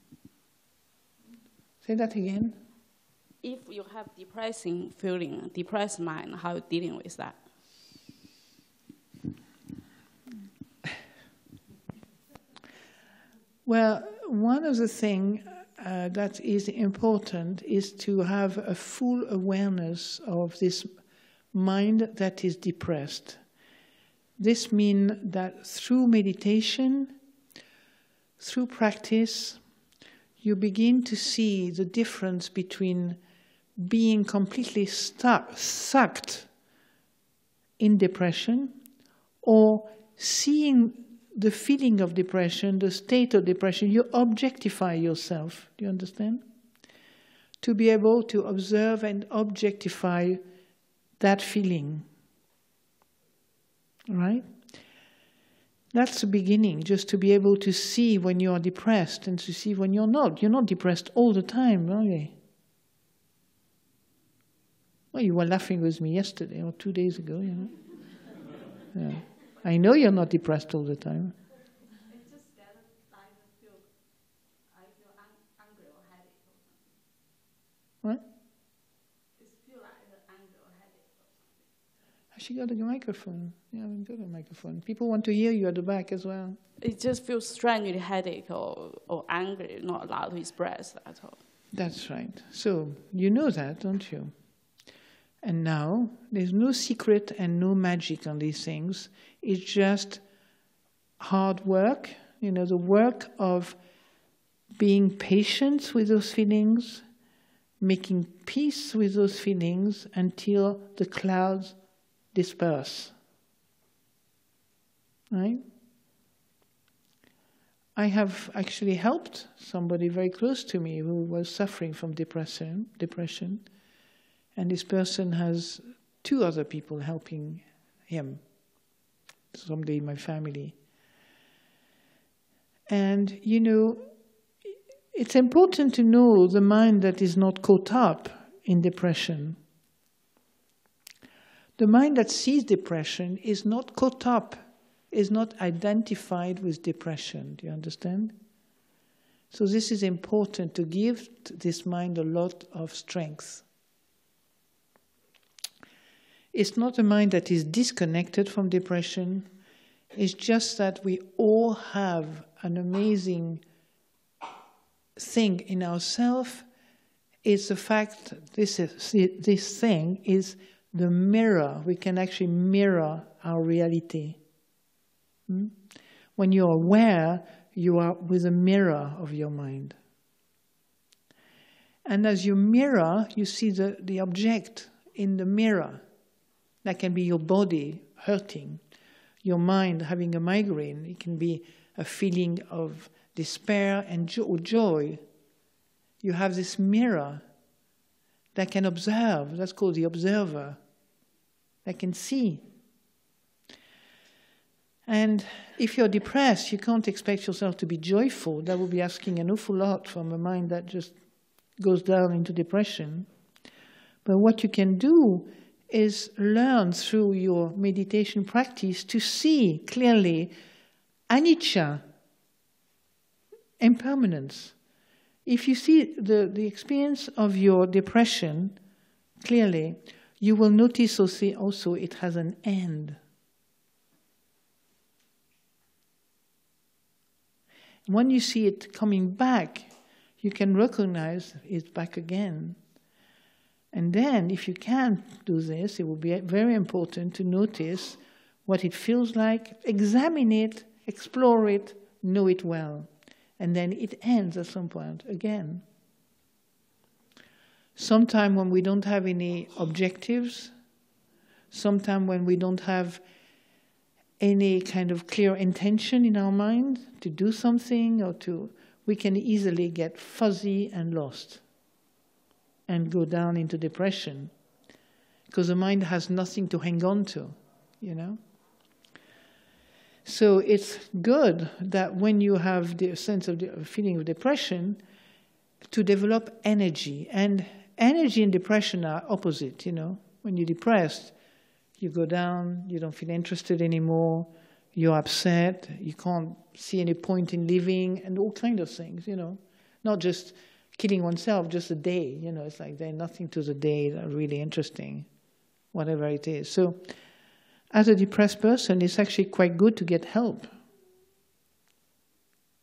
Say that again. If you have depressing feeling, depressed mind, how you dealing with that? Well, one of the things uh, that is important is to have a full awareness of this mind that is depressed. This means that through meditation, through practice, you begin to see the difference between being completely stuck, sucked in depression or seeing the feeling of depression, the state of depression, you objectify yourself. Do you understand? To be able to observe and objectify that feeling. Right? That's the beginning, just to be able to see when you are depressed and to see when you're not. You're not depressed all the time, are you? Well, you were laughing with me yesterday or two days ago, you know. Yeah. I know you're not depressed all the time. It's just that I feel, I feel angry or headache. What? It's feel like angry or headache or. She got a microphone. Yeah, we got a microphone. People want to hear you at the back as well. It just feels strangely headache or, or angry, not allowed to express at all. That's right. So you know that, don't you? And now there's no secret and no magic on these things. It's just hard work, you know, the work of being patient with those feelings, making peace with those feelings until the clouds disperse. Right? I have actually helped somebody very close to me who was suffering from depression, depression and this person has two other people helping him, somebody in my family. And, you know, it's important to know the mind that is not caught up in depression. The mind that sees depression is not caught up, is not identified with depression. Do you understand? So, this is important to give this mind a lot of strength It's not a mind that is disconnected from depression. It's just that we all have an amazing thing in ourselves. It's the fact this is, this thing is the mirror. We can actually mirror our reality. Hmm? When you're aware, you are with a mirror of your mind. And as you mirror, you see the, the object in the mirror. That can be your body hurting, your mind having a migraine. It can be a feeling of despair and jo- joy. You have this mirror that can observe. That's called the observer. That can see. And if you're depressed, you can't expect yourself to be joyful. That would be asking an awful lot from a mind that just goes down into depression. But what you can do is learn through your meditation practice to see clearly anicca, impermanence. If you see the, the experience of your depression clearly, you will notice also, also it has an end. When you see it coming back, you can recognize it's back again. And then, if you can't do this, it will be very important to notice what it feels like, examine it, explore it, know it well. And then it ends at some point again. Sometime when we don't have any objectives, sometime when we don't have any kind of clear intention in our mind to do something or to, we can easily get fuzzy and lost and go down into depression because the mind has nothing to hang on to, you know. So it's good that when you have the sense of the feeling of depression, to develop energy. And energy and depression are opposite, you know. When you're depressed, you go down, you don't feel interested anymore, you're upset, you can't see any point in living, and all kind of things, you know. Not just killing oneself just a day. You know, it's like there's nothing to the day really interesting, whatever it is. So, as a depressed person, it's actually quite good to get help.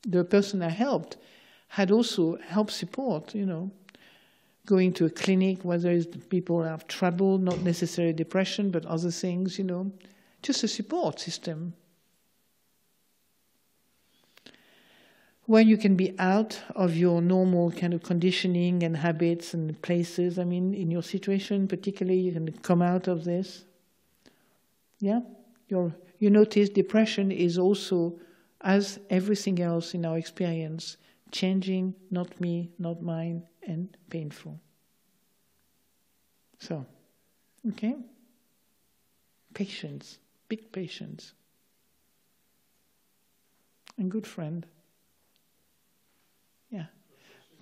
The person I helped had also help support, you know, going to a clinic, whether it's people have trouble, not necessarily depression, but other things, you know, just a support system. Where you can be out of your normal kind of conditioning and habits and places. I mean, in your situation, particularly, you can come out of this. Yeah? Your, you notice depression is also, as everything else in our experience, changing, not me, not mine, and painful. So, okay? Patience, big patience. And good friend.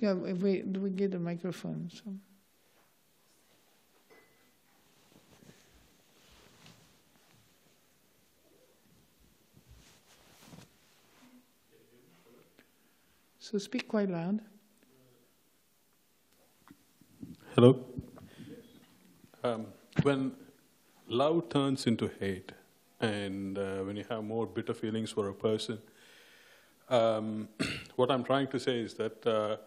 Yeah, we do we get the microphone? So. So speak quite loud. Hello. Um, when love turns into hate, and uh, when you have more bitter feelings for a person, um, [CLEARS THROAT] what I'm trying to say is that uh,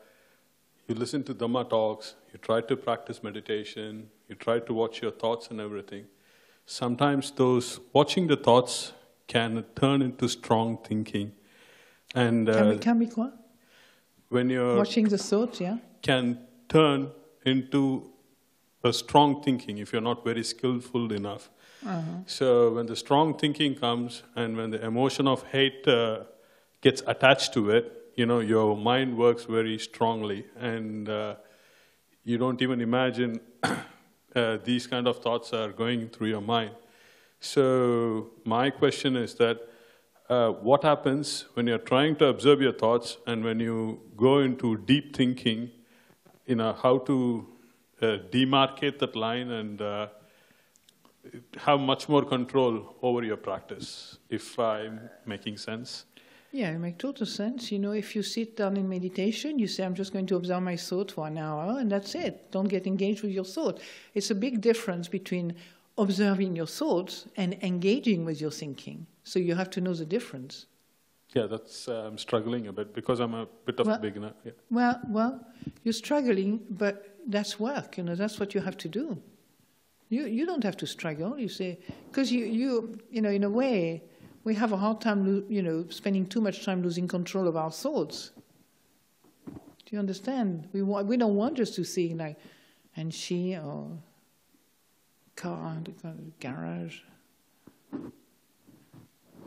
you listen to Dhamma talks, you try to practice meditation, you try to watch your thoughts and everything. Sometimes those watching the thoughts can turn into strong thinking. And uh, can, be, can When you're watching the thoughts, yeah, can turn into a strong thinking if you're not very skillful enough. Uh-huh. So when the strong thinking comes and when the emotion of hate uh, gets attached to it, you know, your mind works very strongly, and uh, you don't even imagine [COUGHS] uh, these kind of thoughts are going through your mind. So my question is that uh, what happens when you're trying to observe your thoughts and when you go into deep thinking, you know, how to uh, demarcate that line and uh, have much more control over your practice, if I'm making sense? Yeah, it makes total sense. You know, if you sit down in meditation, you say, I'm just going to observe my thought for an hour, and that's it. Don't get engaged with your thought. It's a big difference between observing your thoughts and engaging with your thinking. So you have to know the difference. Yeah, that's uh, I'm struggling a bit because I'm a bit of Well- a beginner. Yeah. Well, well, you're struggling, but that's work. You know, that's what you have to do. You you don't have to struggle. You say because you you you know in a way we have a hard time you know spending too much time losing control of our thoughts. Do you understand? We want we don't want just to see like, and she or car garage.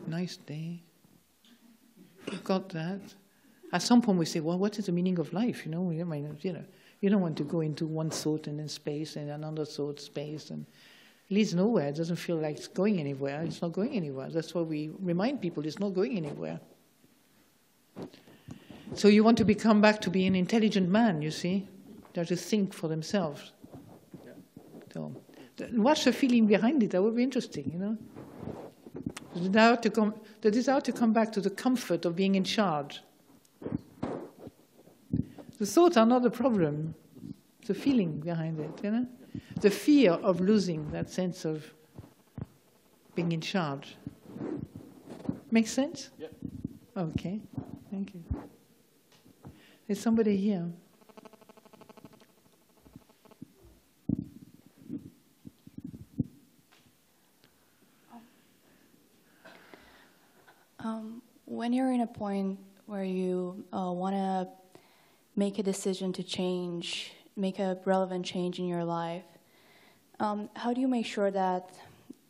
Nice day. Got that. At some point, we say, "Well, what is the meaning of life?" You know, you know, you don't want to go into one thought and then space and another thought, space, and leads nowhere. It doesn't feel like it's going anywhere. It's not going anywhere. That's why we remind people it's not going anywhere. So you want to become back to be an intelligent man. You see, they have to think for themselves. So, what's the feeling behind it? That would be interesting. You know. The desire, to come, the desire to come back to the comfort of being in charge. The thoughts are not the problem, the feeling behind it, you know? The fear of losing that sense of being in charge. Makes sense? Yeah. Okay, thank you. There's somebody here. Um, when you're in a point where you uh, want to make a decision to change, make a relevant change in your life, um, how do you make sure that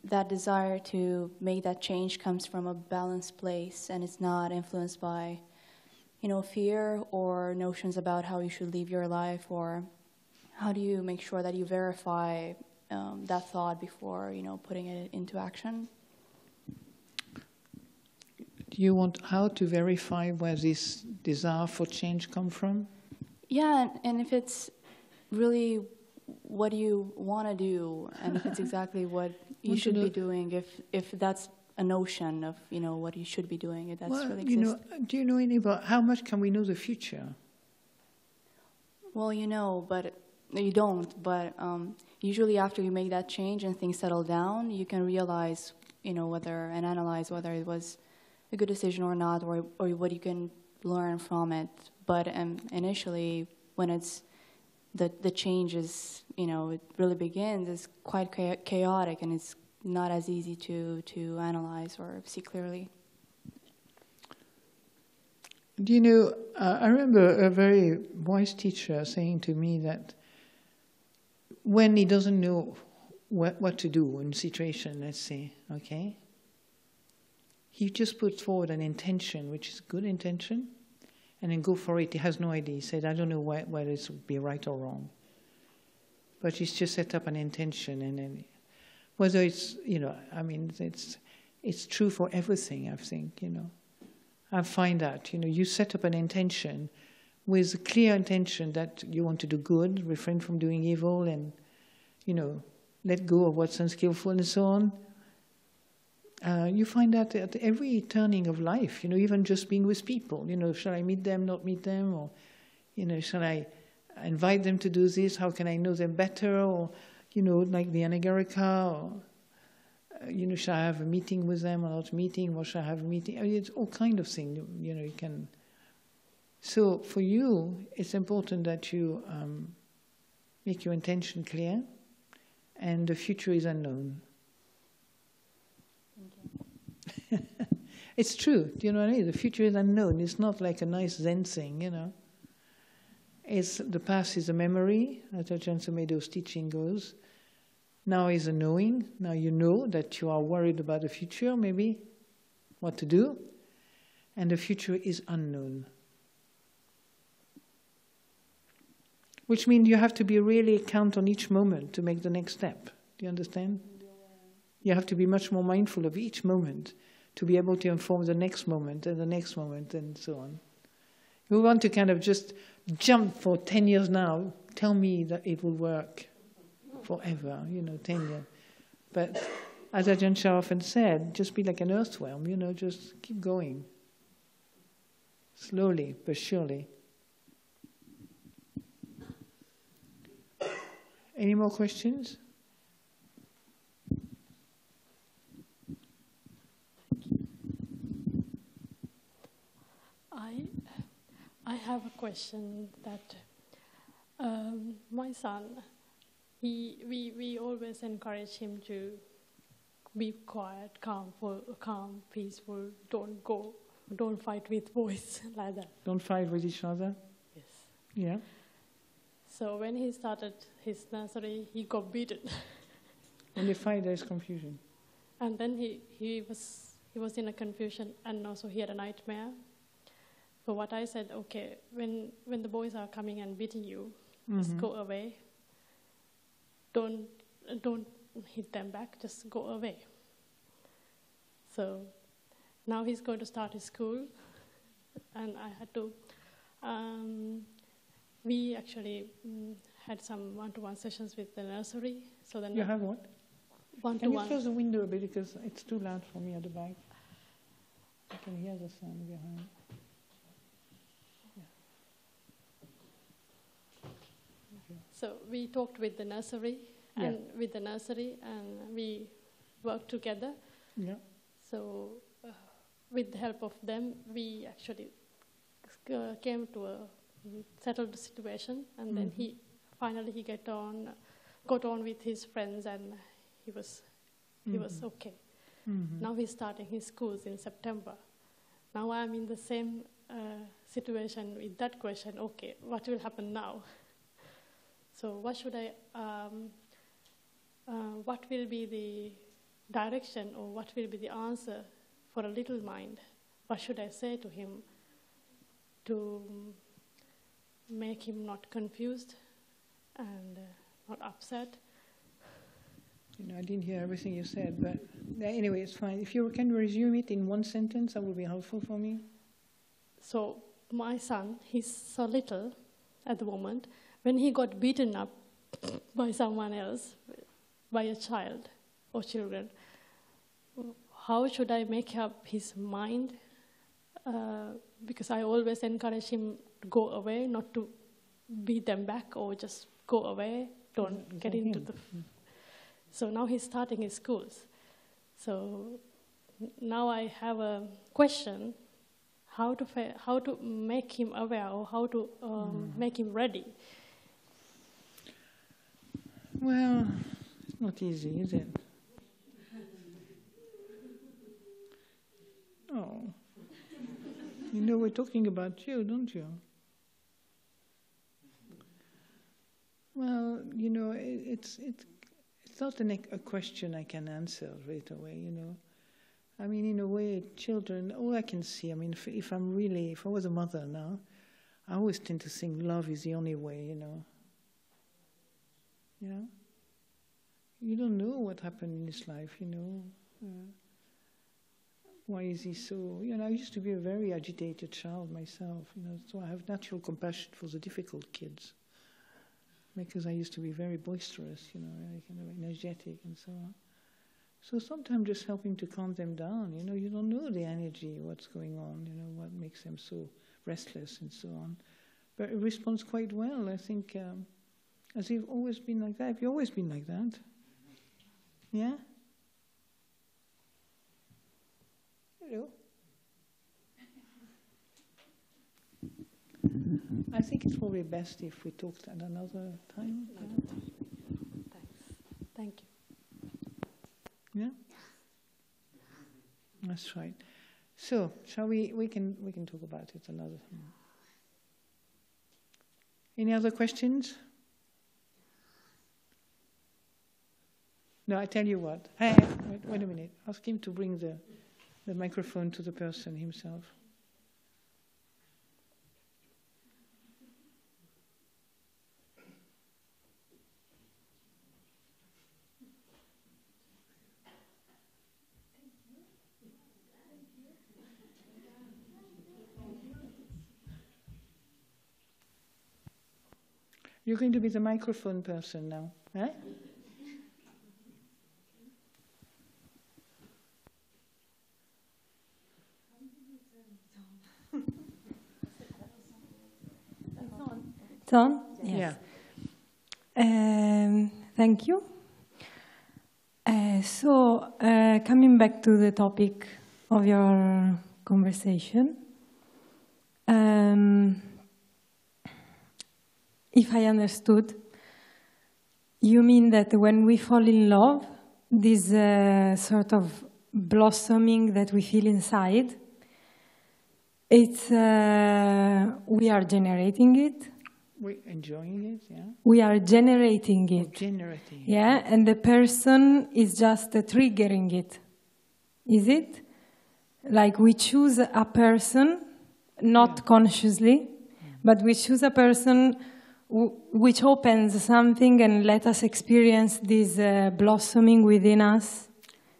that desire to make that change comes from a balanced place and it's not influenced by, you know, fear or notions about how you should live your life, or how do you make sure that you verify um, that thought before, you know, putting it into action? Do you want how to verify where this desire for change come from? Yeah, and, and if it's really what do you want to do, and if it's [LAUGHS] exactly what you should be doing, if if that's a notion of you know what you should be doing, if that's well, really you know, do you know any about how much can we know the future? Well, you know, but you don't. But um, usually, after you make that change and things settle down, you can realize, you know, whether and analyze whether it was a good decision or not, or or what you can learn from it. But um, initially, when it's the the change is, you know, it really begins, is quite chaotic and it's not as easy to to analyze or see clearly. Do you know, uh, I remember a very wise teacher saying to me that when he doesn't know what, what to do in situation, let's say, okay, he just puts forward an intention, which is good intention, and then go for it. He has no idea. He said, I don't know whether it would be right or wrong. But he's just set up an intention, and then whether it's, you know, I mean, it's, it's true for everything, I think, you know. I find that, you know, you set up an intention with a clear intention that you want to do good, refrain from doing evil, and, you know, let go of what's unskillful and so on. Uh, you find that at every turning of life, you know, even just being with people, you know, shall I meet them, not meet them, or, you know, shall I invite them to do this? How can I know them better? Or, you know, like the Anagarika, or, uh, you know, shall I have a meeting with them or not meeting, or shall I have a meeting? I mean, it's all kind of thing, you, know, you can. So for you, it's important that you um, make your intention clear, and the future is unknown. [LAUGHS] it's true. Do you know what I mean? The future is unknown. It's not like a nice Zen thing, you know. It's the past is a memory, as Ajahn Sumedho's teaching goes. Now is a knowing. Now you know that you are worried about the future, maybe what to do, and the future is unknown. Which means you have to be really count on each moment to make the next step. Do you understand? You have to be much more mindful of each moment to be able to inform the next moment and the next moment and so on. We want to kind of just jump for 10 years now, tell me that it will work forever, you know, 10 years. But as Ajahn Chah often said, just be like an earthworm, you know, just keep going. Slowly but surely. Any more questions? Question that um, my son, he, we, we always encourage him to be quiet, calm, calm, peaceful, don't go, don't fight with boys [LAUGHS] like that. Don't fight with each other? Yes. Yeah. So when he started his nursery, he got beaten. when they fight, there's confusion. And then he, he, was, he was in a confusion and also he had a nightmare. So what I said, okay, when, when the boys are coming and beating you, mm-hmm. just go away. Don't, don't hit them back, just go away. So now he's going to start his school, and I had to. Um, we actually mm, had some one-to-one sessions with the nursery. So then you have what? One-to-one. Can you close the window a bit because it's too loud for me at the back. I can hear the sound behind. So we talked with the nursery and yeah. with the nursery, and we worked together. Yeah. So uh, with the help of them, we actually uh, came to a settled situation, and mm-hmm. then he finally he got on, got on with his friends, and he was he mm-hmm. was okay. Mm-hmm. Now he's starting his schools in September. Now I'm in the same uh, situation with that question. Okay, what will happen now? So what should I, um, uh, what will be the direction or what will be the answer for a little mind? What should I say to him to make him not confused and uh, not upset? You know, I didn't hear everything you said, but anyway, it's fine. If you can resume it in one sentence, that would be helpful for me. So my son, he's so little at the moment, when he got beaten up by someone else, by a child or children, how should I make up his mind? Uh, because I always encourage him to go away, not to beat them back or just go away, don't get into the. so now he's starting his schools. So now I have a question how to, how to make him aware or how to um, mm. make him ready well, it's not easy, is it? Oh. You know, we're talking about you, don't you? Well, you know, it, it's, it, it's not an, a question I can answer right away, you know. I mean, in a way, children, all I can see, I mean, if, if I'm really, if I was a mother now, I always tend to think love is the only way, you know. Yeah? You don't know what happened in his life, you know. Uh, why is he so? You know, I used to be a very agitated child myself, you know, so I have natural compassion for the difficult kids. Because I used to be very boisterous, you know, very kind of energetic and so on. So sometimes just helping to calm them down, you know, you don't know the energy, what's going on, you know, what makes them so restless and so on. But it responds quite well. I think um, as you've always been like that? Have you always been like that? Yeah? Hello? I think it's probably best if we talked at another time. Another time. Thanks. Thank you. Yeah? That's right. So, shall we, we can, we can talk about it another time. Any other questions? No, I tell you what. Hey, wait, wait a minute. Ask him to bring the, the microphone to the person himself. You're going to be the microphone person now, eh? On? Yes. Yeah. Um, thank you. Uh, so, uh, coming back to the topic of your conversation, um, if I understood, you mean that when we fall in love, this uh, sort of blossoming that we feel inside, it's uh, we are generating it. We're enjoying it, yeah. We are generating it. Generating. Yeah, and the person is just uh, triggering it. Is it? Like we choose a person, not Yeah. consciously, but we choose a person w- which opens something and let us experience this uh, blossoming within us.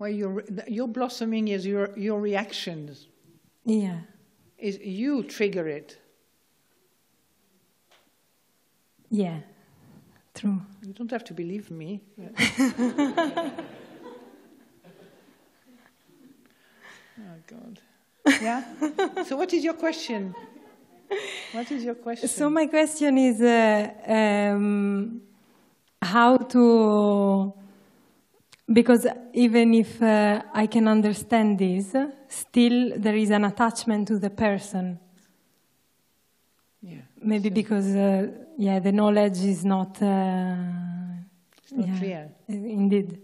Well, your, your blossoming is your, your reactions. Yeah. Is you trigger it. Yeah. True. You don't have to believe me. [LAUGHS] oh God. Yeah. so, what is your question? What is your question? So my question is uh, um, how to, because even if uh, I can understand this, still there is an attachment to the person. Maybe because, uh, yeah, the knowledge is not. Uh, it's not yeah, clear. Indeed.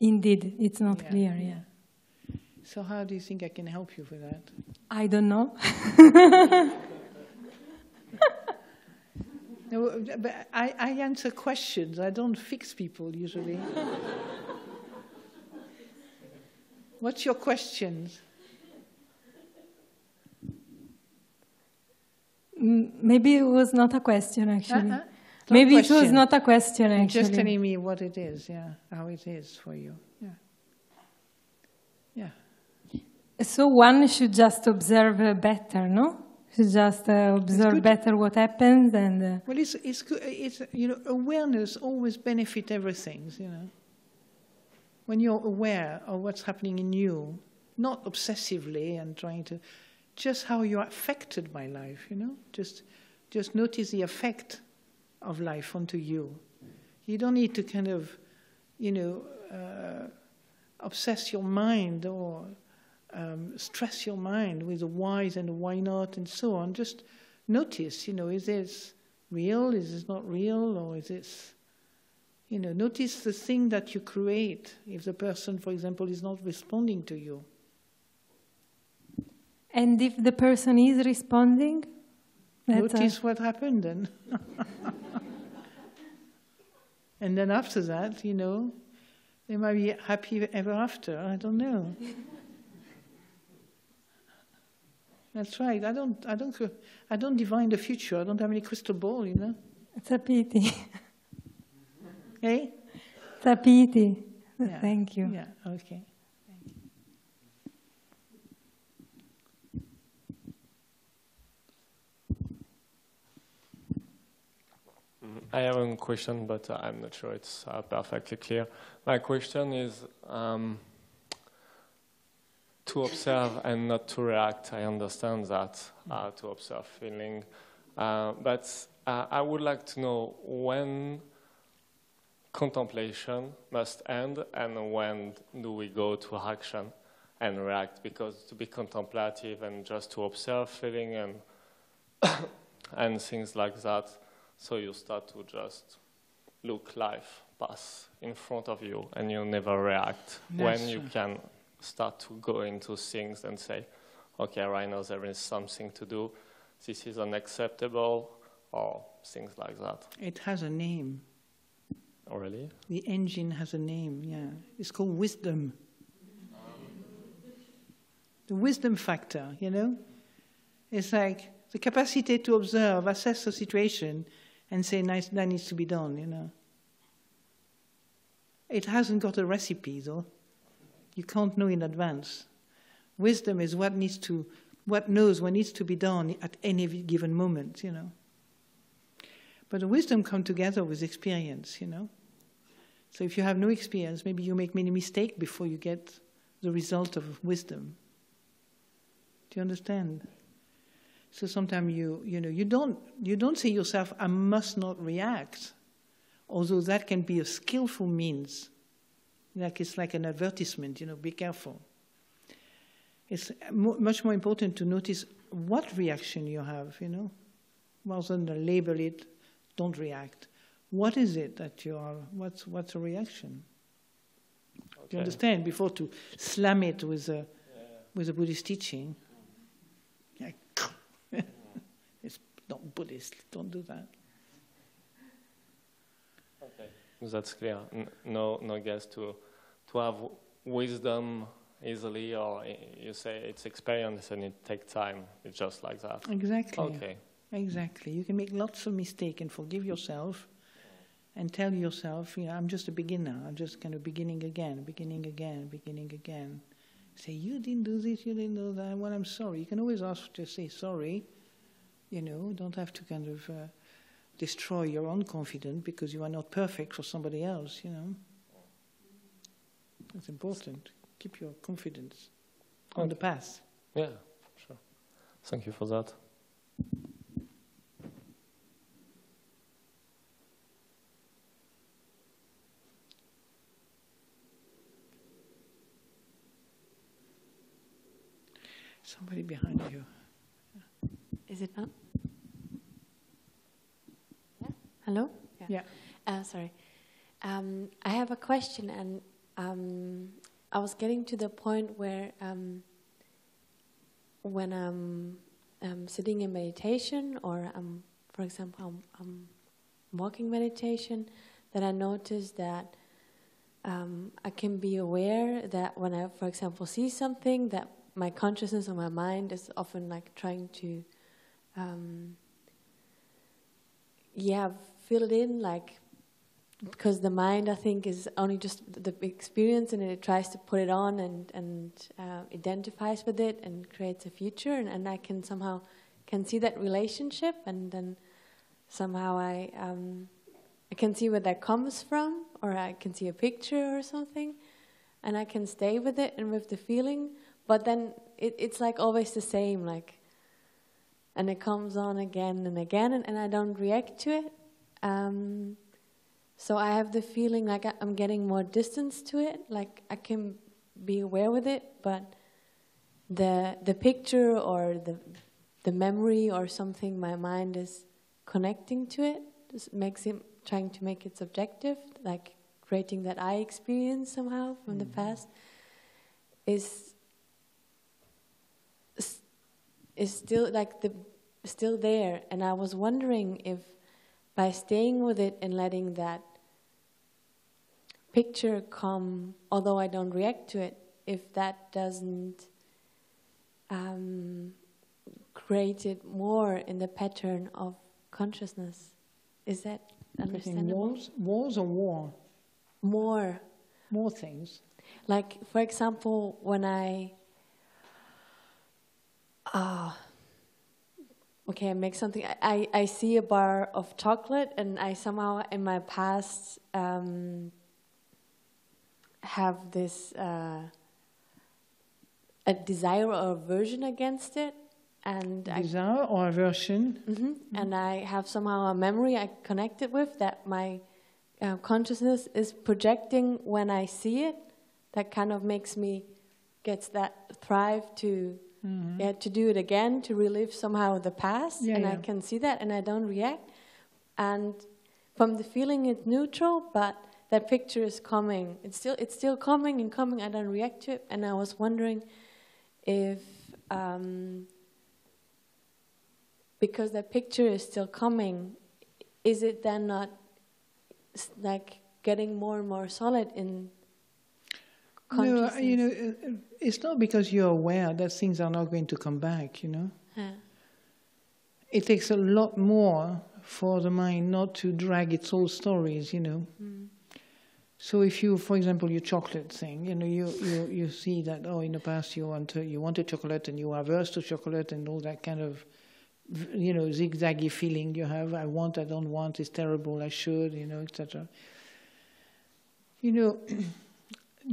Indeed, it's not Yeah. clear. Yeah. So, how do you think I can help you with that? I don't know. [LAUGHS] No, but I, I answer questions. I don't fix people usually. [LAUGHS] What's your questions? Maybe it was not a question actually. Uh-uh. Not Maybe it was not a question You're actually. Just telling me what it is, yeah, how it is for you. Yeah. Yeah. So one should just observe uh, better, no? Should just uh, observe better what happens and. Uh, Well, it's, it's, good. it's, you know, awareness always benefit everything, you know. When you're aware of what's happening in you, not obsessively and trying to, just how you're affected by life, you know. Just, just notice the effect of life onto you. You don't need to kind of, you know, uh, obsess your mind or um, stress your mind with the whys and the why not and so on. Just notice, you know, is this real? Is this not real? Or is this, you know, notice the thing that you create if the person, for example, is not responding to you. And if the person is responding, that's a- what happened then. [LAUGHS] and then after that, you know, they might be happy ever after. I don't know. That's right. I don't. I don't. I don't divine the future. I don't have any crystal ball. You know. it's a pity. Hey. [LAUGHS] Eh? it's a pity. Yeah. Thank you. Yeah. Okay. I have a question, but I'm not sure it's uh, perfectly clear. My question is um, to observe and not to react. I understand that, uh, to observe feeling. Uh, but uh, I would like to know when contemplation must end and when do we go to action and react? Because to be contemplative and just to observe feeling and, [COUGHS] and things like that, so you start to just look life pass in front of you and you never react. That's when you can start to go into things and say, okay, right now there is something to do, this is unacceptable, or things like that. It has a name. Oh, really? The engine has a name. Yeah. It's called wisdom. The wisdom factor. You know. It's like the capacity to observe, assess the situation, and say, "Nice, that needs to be done." You know. It hasn't got a recipe, though. You can't know in advance. Wisdom is what needs to, what knows what needs to be done at any given moment, you know. But the wisdom comes together with experience, you know. So if you have no experience, maybe you make many mistakes before you get the result of wisdom. Do you understand? So sometimes you, you know, you don't, you don't say yourself, I must not react although that can be a skillful means. Like it's like an advertisement, you know, be careful. It's mu much more important to notice what reaction you have, you know. rather than label it, don't react. What is it that you are, what's, what's a reaction? Okay. You understand? Before to slam it with a, yeah. with a Buddhist teaching. Yeah. it's not Buddhist, don't do that. Okay, that's clear. No, no guess to, to have wisdom easily, or you say it's experience and it takes time. It's just like that. Exactly. Okay. Exactly. You can make lots of mistakes and forgive yourself and tell yourself, you know, I'm just a beginner. I'm just kind of beginning again, beginning again, beginning again. Say, you didn't do this, you didn't do that. Well, I'm sorry. You can always ask to say sorry. You know, don't have to kind of uh, destroy your own confidence because you are not perfect for somebody else, you know. It's important. Keep your confidence on the path. Yeah, sure. Thank you for that. Somebody behind you. Is it on? Yeah. Hello? Yeah. yeah. Uh, sorry. Um, I have a question, and um, I was getting to the point where um, when I'm, I'm, sitting in meditation, or I'm, for example, I'm, I'm walking meditation, that I notice that um, I can be aware that when I, for example, see something that my consciousness or my mind is often like trying to, um, yeah, fill it in like because the mind I think is only just the experience and it tries to put it on and and uh, identifies with it and creates a future and, and I can somehow can see that relationship and then somehow I um, I can see where that comes from or I can see a picture or something and I can stay with it and with the feeling but then it, it's like always the same, like, and it comes on again and again, and, and I don't react to it. Um, so I have the feeling like I'm getting more distance to it, like I can be aware with it, but the the picture or the the memory or something my mind is connecting to it just makes it trying to make it subjective, like creating that I experience somehow from mm-hmm. the past is is still like the still there and i was wondering if by staying with it and letting that picture come although i don't react to it if that doesn't um, create it more in the pattern of consciousness. Is that understandable? wars, wars or war? More. More things. Like for example when i Ah. Okay, I make something. I, I see a bar of chocolate, and I somehow in my past um, have this uh, a desire or aversion against it, and desire I, or aversion. Mm-hmm, mm-hmm. And I have somehow a memory I connect it with that my uh, consciousness is projecting when I see it. That kind of makes me gets that thrive to Mm-hmm. Yeah, to do it again, to relive somehow the past, yeah, and yeah. I can see that, and I don't react. And from the feeling, it's neutral, but that picture is coming. It's still, it's still coming and coming. I don't react to it, and I was wondering if, um, because that picture is still coming, is it then not like getting more and more solid in no, you know, it's not because you're aware that things are not going to come back, you know. Yeah. It takes a lot more for the mind not to drag its old stories, you know. Mm. So if you, for example, your chocolate thing, you know, you, you, you see that, oh, in the past you, want to, you wanted chocolate and you are averse to chocolate and all that kind of, you know, zigzaggy feeling you have, I want, I don't want, it's terrible, I should, you know, etc. You know, [CLEARS THROAT]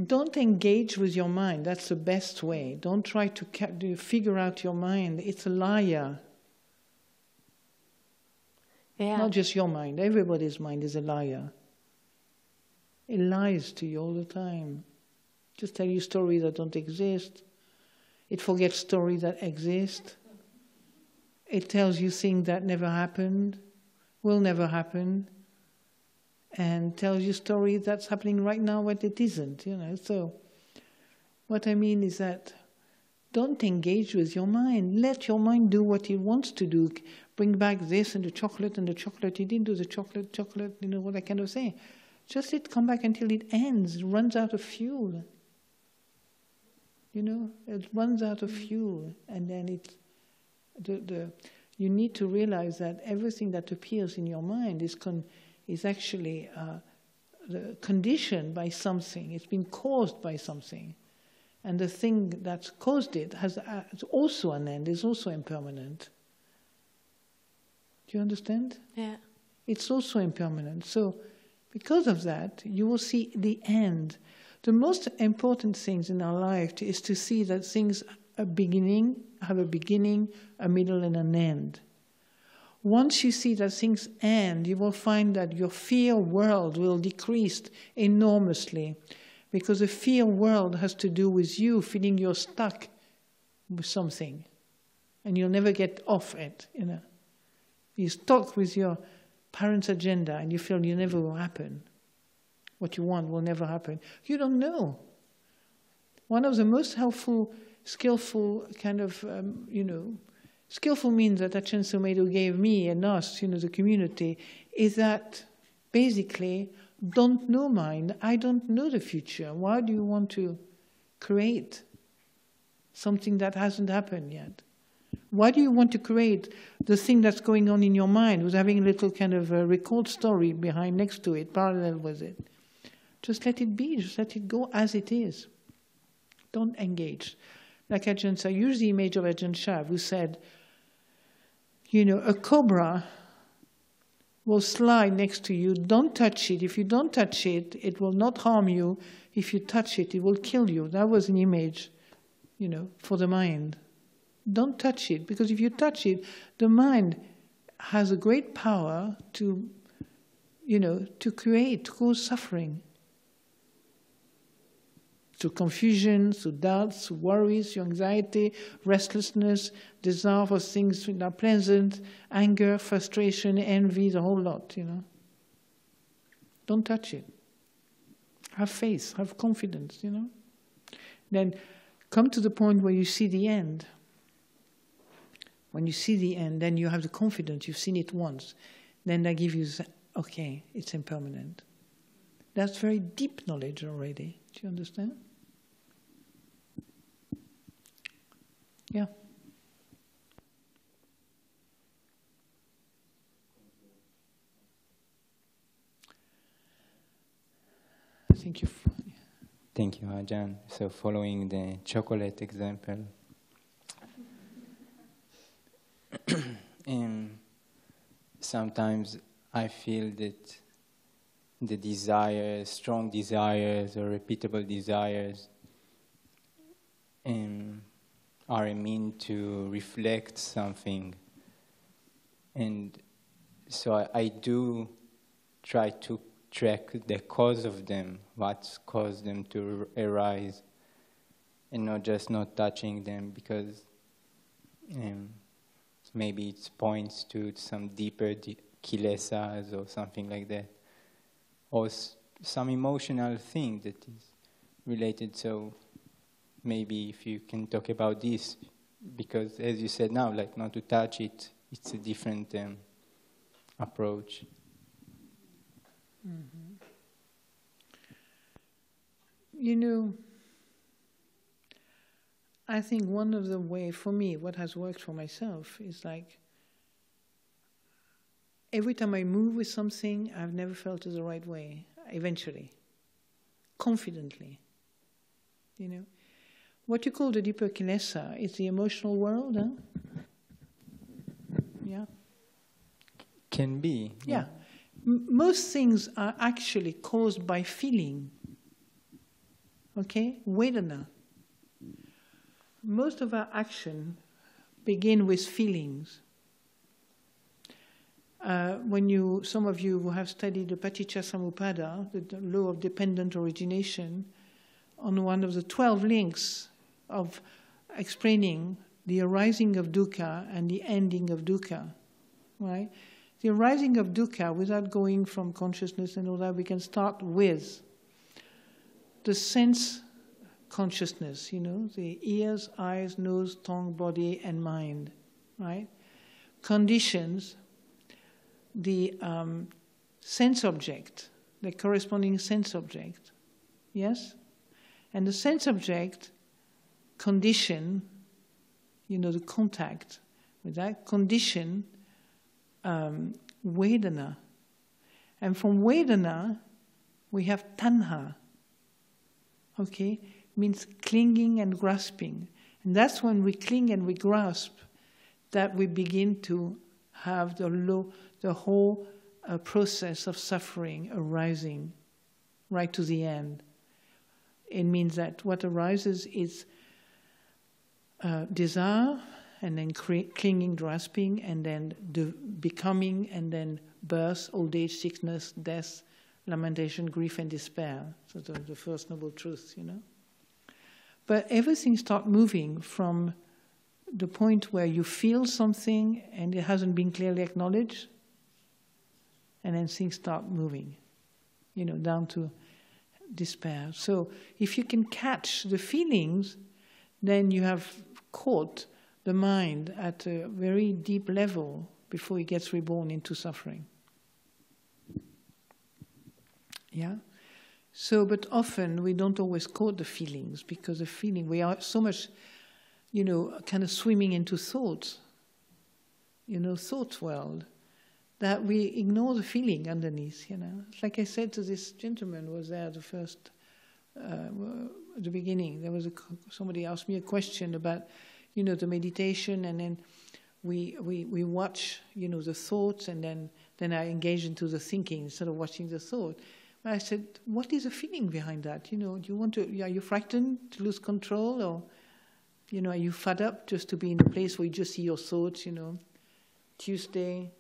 don't engage with your mind. That's the best way. Don't try to figure out your mind. It's a liar. Yeah. Not just your mind. Everybody's mind is a liar. It lies to you all the time. Just tell you stories that don't exist. It forgets stories that exist. It tells you things that never happened, will never happen, and tells you stories that's happening right now but it isn't, you know. So what I mean is that don't engage with your mind. Let your mind do what it wants to do. Bring back this and the chocolate and the chocolate. It didn't do the chocolate, chocolate, you know what I kind of say. Just let it come back until it ends, runs out of fuel. You know, it runs out of fuel, and then it, the, the, you need to realize that everything that appears in your mind is, con, is actually uh, conditioned by something. It's been caused by something. And the thing that's caused it has, uh, also an end, is also impermanent. Do you understand? Yeah. It's also impermanent. So, because of that, you will see the end the most important things in our life is to see that things are beginning, have a beginning, a middle, and an end. Once you see that things end, you will find that your fear world will decrease enormously because the fear world has to do with you feeling you're stuck with something and you'll never get off it, you know. You're stuck with your parents' agenda and you feel you never will happen what you want will never happen. You don't know. One of the most helpful, skillful kind of, um, you know, skillful means that Ajahn Sumedho gave me and us, you know, the community, is that basically don't know mind. I don't know the future. Why do you want to create something that hasn't happened yet? Why do you want to create the thing that's going on in your mind with having a little kind of a record story behind next to it, parallel with it? Just let it be, just let it go as it is. Don't engage. Like Ajahn I use the image of Ajahn Chah, who said, you know, a cobra will slide next to you. Don't touch it. If you don't touch it, it will not harm you. If you touch it, it will kill you. That was an image, you know, for the mind. Don't touch it, because if you touch it, the mind has a great power to, you know, to create, to cause suffering through confusion, through doubts, through worries, through anxiety, restlessness, desire for things that are pleasant, anger, frustration, envy, the whole lot, you know. Don't touch it. Have faith, have confidence, you know. Then come to the point where you see the end. When you see the end, then you have the confidence, you've seen it once. Then that gives you, okay, it's impermanent. That's very deep knowledge already. Do you understand? Yeah. Thank you. Thank you, Ajahn. So following the chocolate example, [CLEARS THROAT] sometimes I feel that the desires, strong desires or repeatable desires, um, are a mean to reflect something. And so I, I do try to track the cause of them, what's caused them to arise, and not just not touching them because um, maybe it points to some deeper di- kilesas or something like that, or s- some emotional thing that is related. So maybe if you can talk about this, because as you said now, like not to touch it, it's a different um, approach. Mm-hmm. You know, I think one of the way for me, what has worked for myself is like every time I move with something, I've never felt it the right way. Eventually, confidently, you know, what you call the deeper kilesa is the emotional world, huh? Yeah. Can be. Yeah. M- most things are actually caused by feeling. Okay? Vedana. Most of our action begin with feelings. Uh, when you, some of you who have studied the Paticca Samuppada, the, the law of dependent origination, on one of the 12 links of explaining the arising of dukkha and the ending of dukkha, right? The arising of dukkha, without going from consciousness and all that, we can start with the sense consciousness, you know, the ears, eyes, nose, tongue, body, and mind, right? Conditions, the um, sense object, the corresponding sense object, yes? And the sense object condition, you know, the contact with that condition, um, Vedana. And from Vedana, we have Tanha. Okay? Means clinging and grasping. And that's when we cling and we grasp that we begin to have the, low, the whole uh, process of suffering arising right to the end. It means that what arises is uh, desire, and then clinging, grasping, and then the becoming, and then birth, old age, sickness, death, lamentation, grief, and despair. So the, the first noble truth, you know. But everything starts moving from the point where you feel something and it hasn't been clearly acknowledged, and then things start moving, you know, down to despair. So if you can catch the feelings, then you have caught the mind at a very deep level before it gets reborn into suffering. Yeah? So, but often we don't always caught the feelings because the feeling, we are so much, you know, kind of swimming into thoughts, you know, thought world, that we ignore the feeling underneath, you know. Like I said to this gentleman was there the first, Uh, at the beginning, there was a, somebody asked me a question about, you know, the meditation and then we, we, we watch, you know, the thoughts and then, then I engage into the thinking instead of watching the thought. I said, what is the feeling behind that? You know, do you want to, are you frightened to lose control or, you know, are you fed up just to be in a place where you just see your thoughts, you know? Tuesday,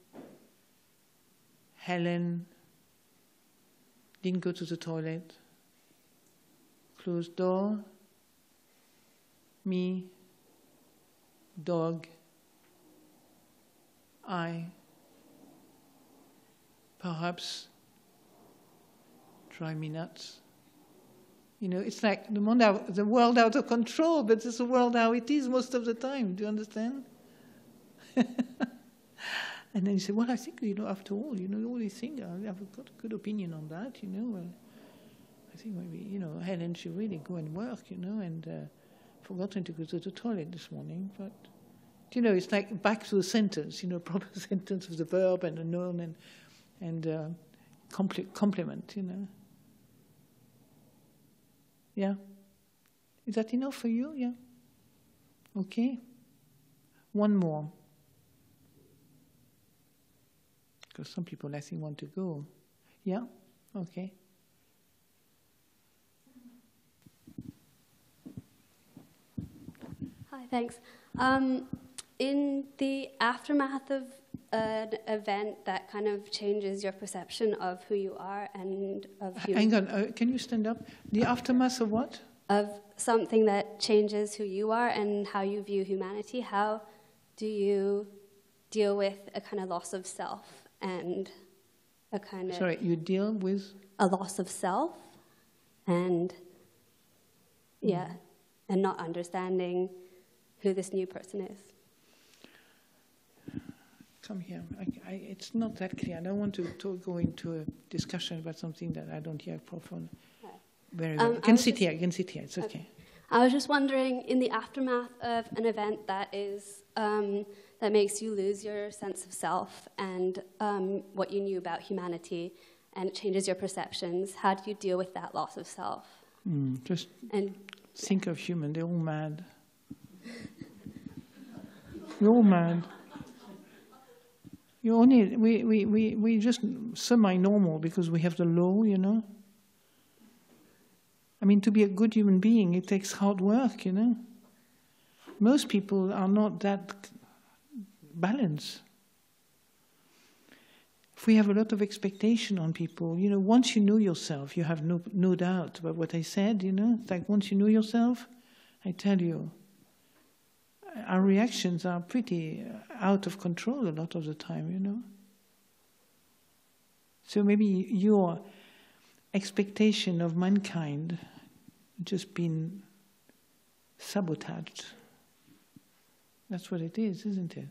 Helen didn't go to the toilet, closed door, me, dog, I, perhaps drive me nuts. You know, it's like the, the world out of control, but it's the world how it is most of the time. Do you understand? [LAUGHS] and then you say, well, I think, you know, after all, you know, all these things, I have got a good opinion on that, you know. Well, I think maybe, you know, Helen should really go and work, you know, and uh, forgotten to go to the toilet this morning. But, you know, it's like back to the sentence, you know, [LAUGHS] proper sentence with the verb and the noun and, and uh, compl- complement, you know. Yeah? Is that enough for you? Yeah? Okay? One more. Because some people, I think, want to go. Yeah? Okay. Hi, thanks. Um, in the aftermath of an event that kind of changes your perception of who you are and of who Hang on, uh, can you stand up? The aftermath of what? Of something that changes who you are and how you view humanity. How do you deal with a kind of loss of self and a kind of. Sorry, you deal with? A loss of self and, yeah, and not understanding who this new person is come here. I, I, it's not that clear. I don't want to, to, go into a discussion about something that I don't hear properly. Very well. Um, you can sit just, here. You can sit here. It's okay. okay. I was just wondering, in the aftermath of an event that is um, that makes you lose your sense of self and um, what you knew about humanity, and it changes your perceptions. How do you deal with that loss of self? Mm, just and think of human. They're all mad. You're all mad. You only we, we, we, we just semi-normal because we have the law, you know. I mean, to be a good human being, it takes hard work, you know. Most people are not that balanced. If we have a lot of expectation on people, you know, once you know yourself, you have no, no doubt about what I said, you know. Like once you know yourself, I tell you, our reactions are pretty uh, out of control a lot of the time, you know. So maybe your expectation of mankind just been sabotaged. That's what it is, isn't it?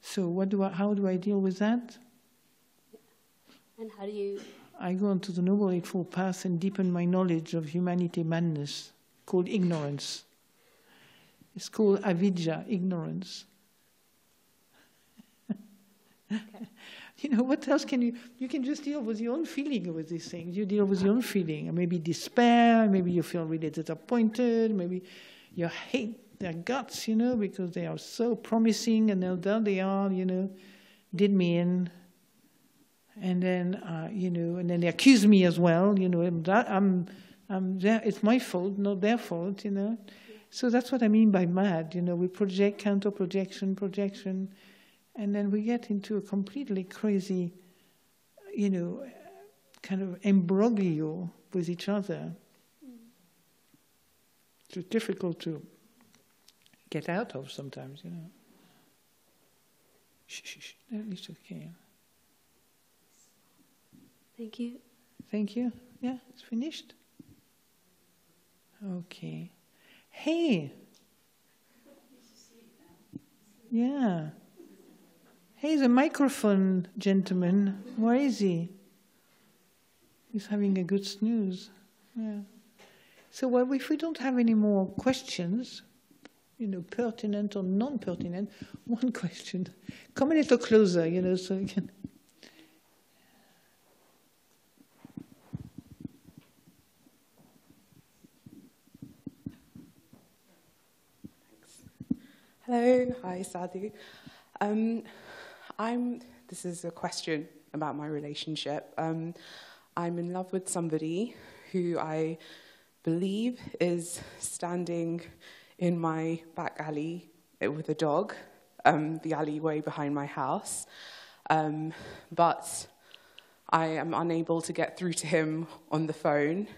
So what do I, how do I deal with that? And how do you? I go onto the Noble Eightfold Path and deepen my knowledge of humanity madness, called ignorance. It's called avidya, ignorance. Okay. [LAUGHS] you know, what else can you, you can just deal with your own feeling with these things. You deal with your own feeling. Maybe despair, maybe you feel really disappointed, maybe you hate their guts, you know, because they are so promising and now there they are, you know, did me in. And then, uh, you know, and then they accuse me as well, you know, that I'm, I'm there, it's my fault, not their fault, you know. So that's what I mean by mad. You know, we project, counter projection, projection, and then we get into a completely crazy, you know, kind of embroglio with each other. It's difficult to get out of sometimes, you know. Shh, shh, shh. It's okay. Thank you. Thank you. Yeah, it's finished. Okay. Hey. Yeah. Hey, the microphone gentleman. Where is he? He's having a good snooze. Yeah. So, well, if we don't have any more questions, you know, pertinent or non-pertinent, [LAUGHS] one question. Come a little closer, you know, so you can. Hi Sadhu. Um, I'm. This is a question about my relationship. Um, I'm in love with somebody who I believe is standing in my back alley with a dog, um, the alleyway behind my house. Um, but I am unable to get through to him on the phone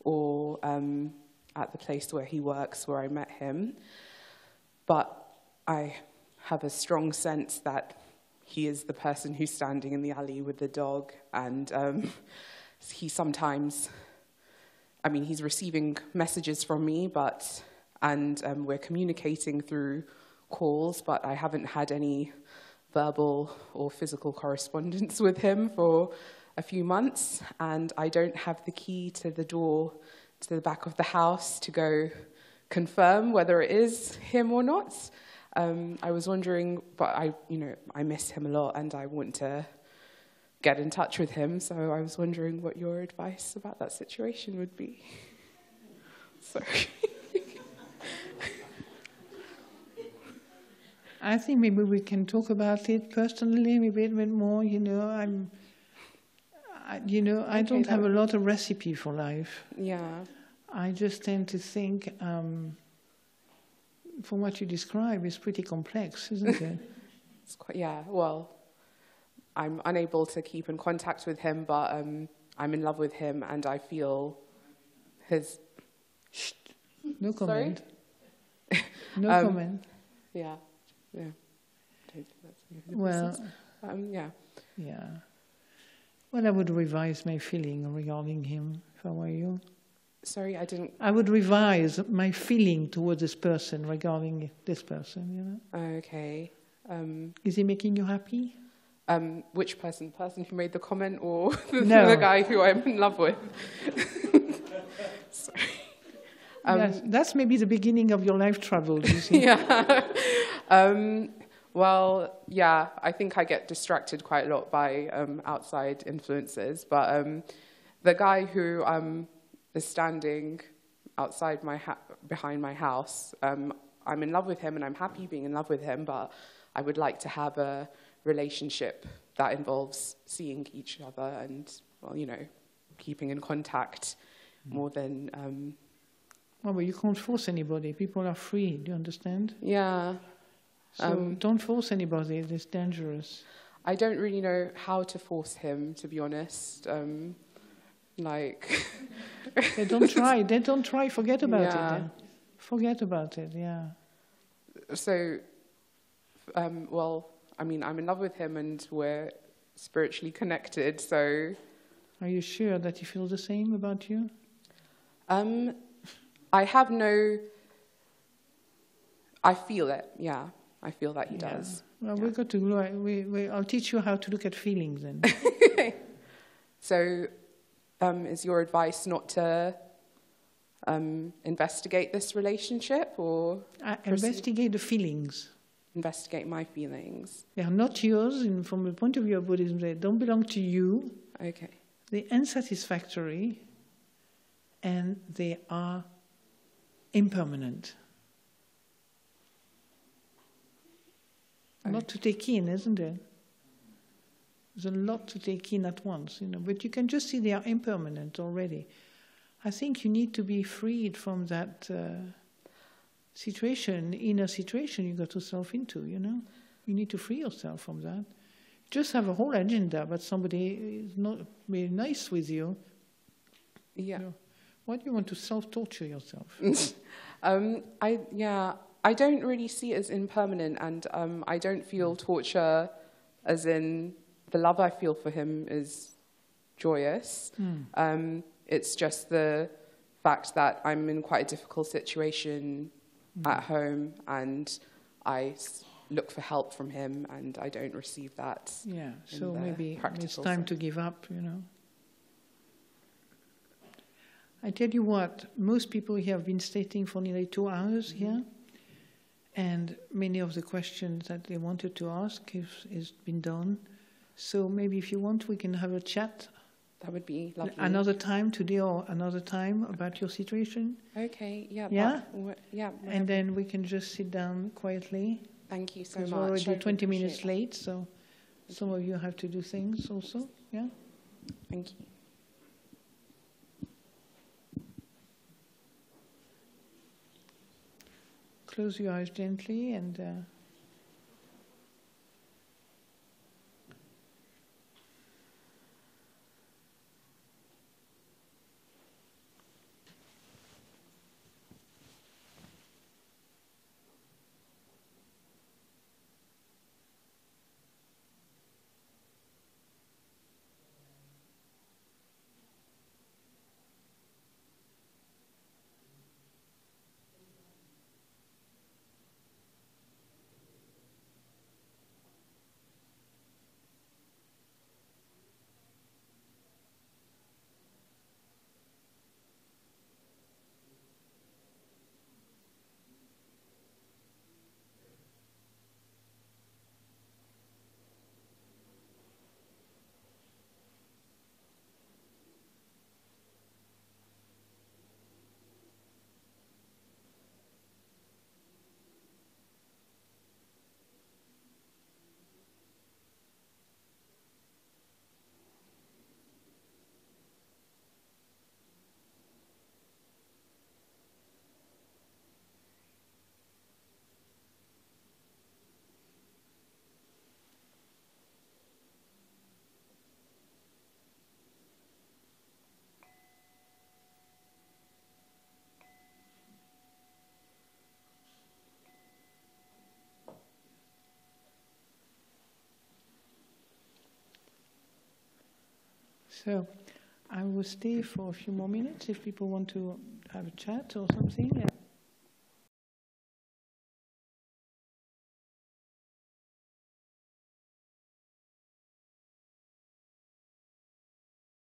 or um, at the place where he works, where I met him. But I have a strong sense that he is the person who's standing in the alley with the dog, and um, [LAUGHS] he sometimes, I mean, he's receiving messages from me, but and um, we're communicating through calls, but I haven't had any verbal or physical correspondence [LAUGHS] with him for a few months, and I don't have the key to the door to the back of the house to go confirm whether it is him or not. Um, I was wondering, but I, you know, I miss him a lot, and I want to get in touch with him. So I was wondering what your advice about that situation would be. [LAUGHS] Sorry. I think maybe we can talk about it personally, maybe a bit more. You know, I'm, I, you know, I Okay, don't have a lot of recipe for life. Yeah. I just tend to think, um, from what you describe, it's pretty complex, isn't it? [LAUGHS] It's quite, yeah, well, I'm unable to keep in contact with him, but um, I'm in love with him, and I feel his. No Sorry? comment. [LAUGHS] No Um, comment. Yeah, yeah. I don't think that's any of the Well, um, yeah. Yeah. Well, I would revise my feeling regarding him if I were you. Sorry, I didn't. I would revise my feeling towards this person regarding this person, you know. Okay. Um, Is he making you happy? um, which person? The person who made the comment, or [LAUGHS] the, No. the guy who I'm in love with? [LAUGHS] Sorry. Um, yes, that's maybe the beginning of your life travels, you [LAUGHS] see. yeah. um, well, yeah, I think I get distracted quite a lot by um, outside influences. But um, the guy who um, is standing outside my ha- behind my house, um, I'm in love with him and I'm happy being in love with him. But I would like to have a relationship that involves seeing each other and, well, you know, keeping in contact more than. Um, Well, but you can't force anybody. People are free. Do you understand? Yeah. So Um, don't force anybody. It's dangerous. I don't really know how to force him, to be honest. Um, like, They don't [LAUGHS] try. They don't try. Forget about Yeah. it. Then. Forget about it. Yeah. so, um, well, I mean, I'm in love with him and we're spiritually connected, so. Are you sure that he feels the same about you? Um, I have no. I feel it, yeah. I feel that he Yeah. does. Well, we've got to. We, we, I'll teach you how to look at feelings then. [LAUGHS] So, um, is your advice not to um, investigate this relationship or Uh, investigate the feelings. investigate my feelings? They are not yours, and from the point of view of Buddhism, they don't belong to you. Okay. They're unsatisfactory, and they are impermanent. A lot to take in, isn't it? There's a lot to take in at once, you know. But you can just see they are impermanent already. I think you need to be freed from that uh, situation, inner situation you got yourself into. You know, you need to free yourself from that. Just have a whole agenda, but somebody is not being nice with you. Yeah. Why do you want to self-torture yourself? [LAUGHS] um, I yeah, I don't really see it as impermanent, and um, I don't feel torture, as in the love I feel for him is joyous. Hmm. Um, it's just the fact that I'm in quite a difficult situation Hmm. at home, and I look for help from him, and I don't receive that. Yeah, so maybe it's time sense. to give up, you know. I tell you what, most people here have been stating for nearly two hours Mm-hmm. here, and many of the questions that they wanted to ask is been done. So maybe if you want, we can have a chat. That would be lovely. Another time today or another time about your situation. Okay. Yeah. Yeah? that- yeah. And then we can just sit down quietly. Thank you so much. we're already really 20 minutes appreciate late, so some of you have to do things also. Yeah? Thank you. Close your eyes gently and. Uh, So I will stay for a few more minutes if people want to have a chat or something.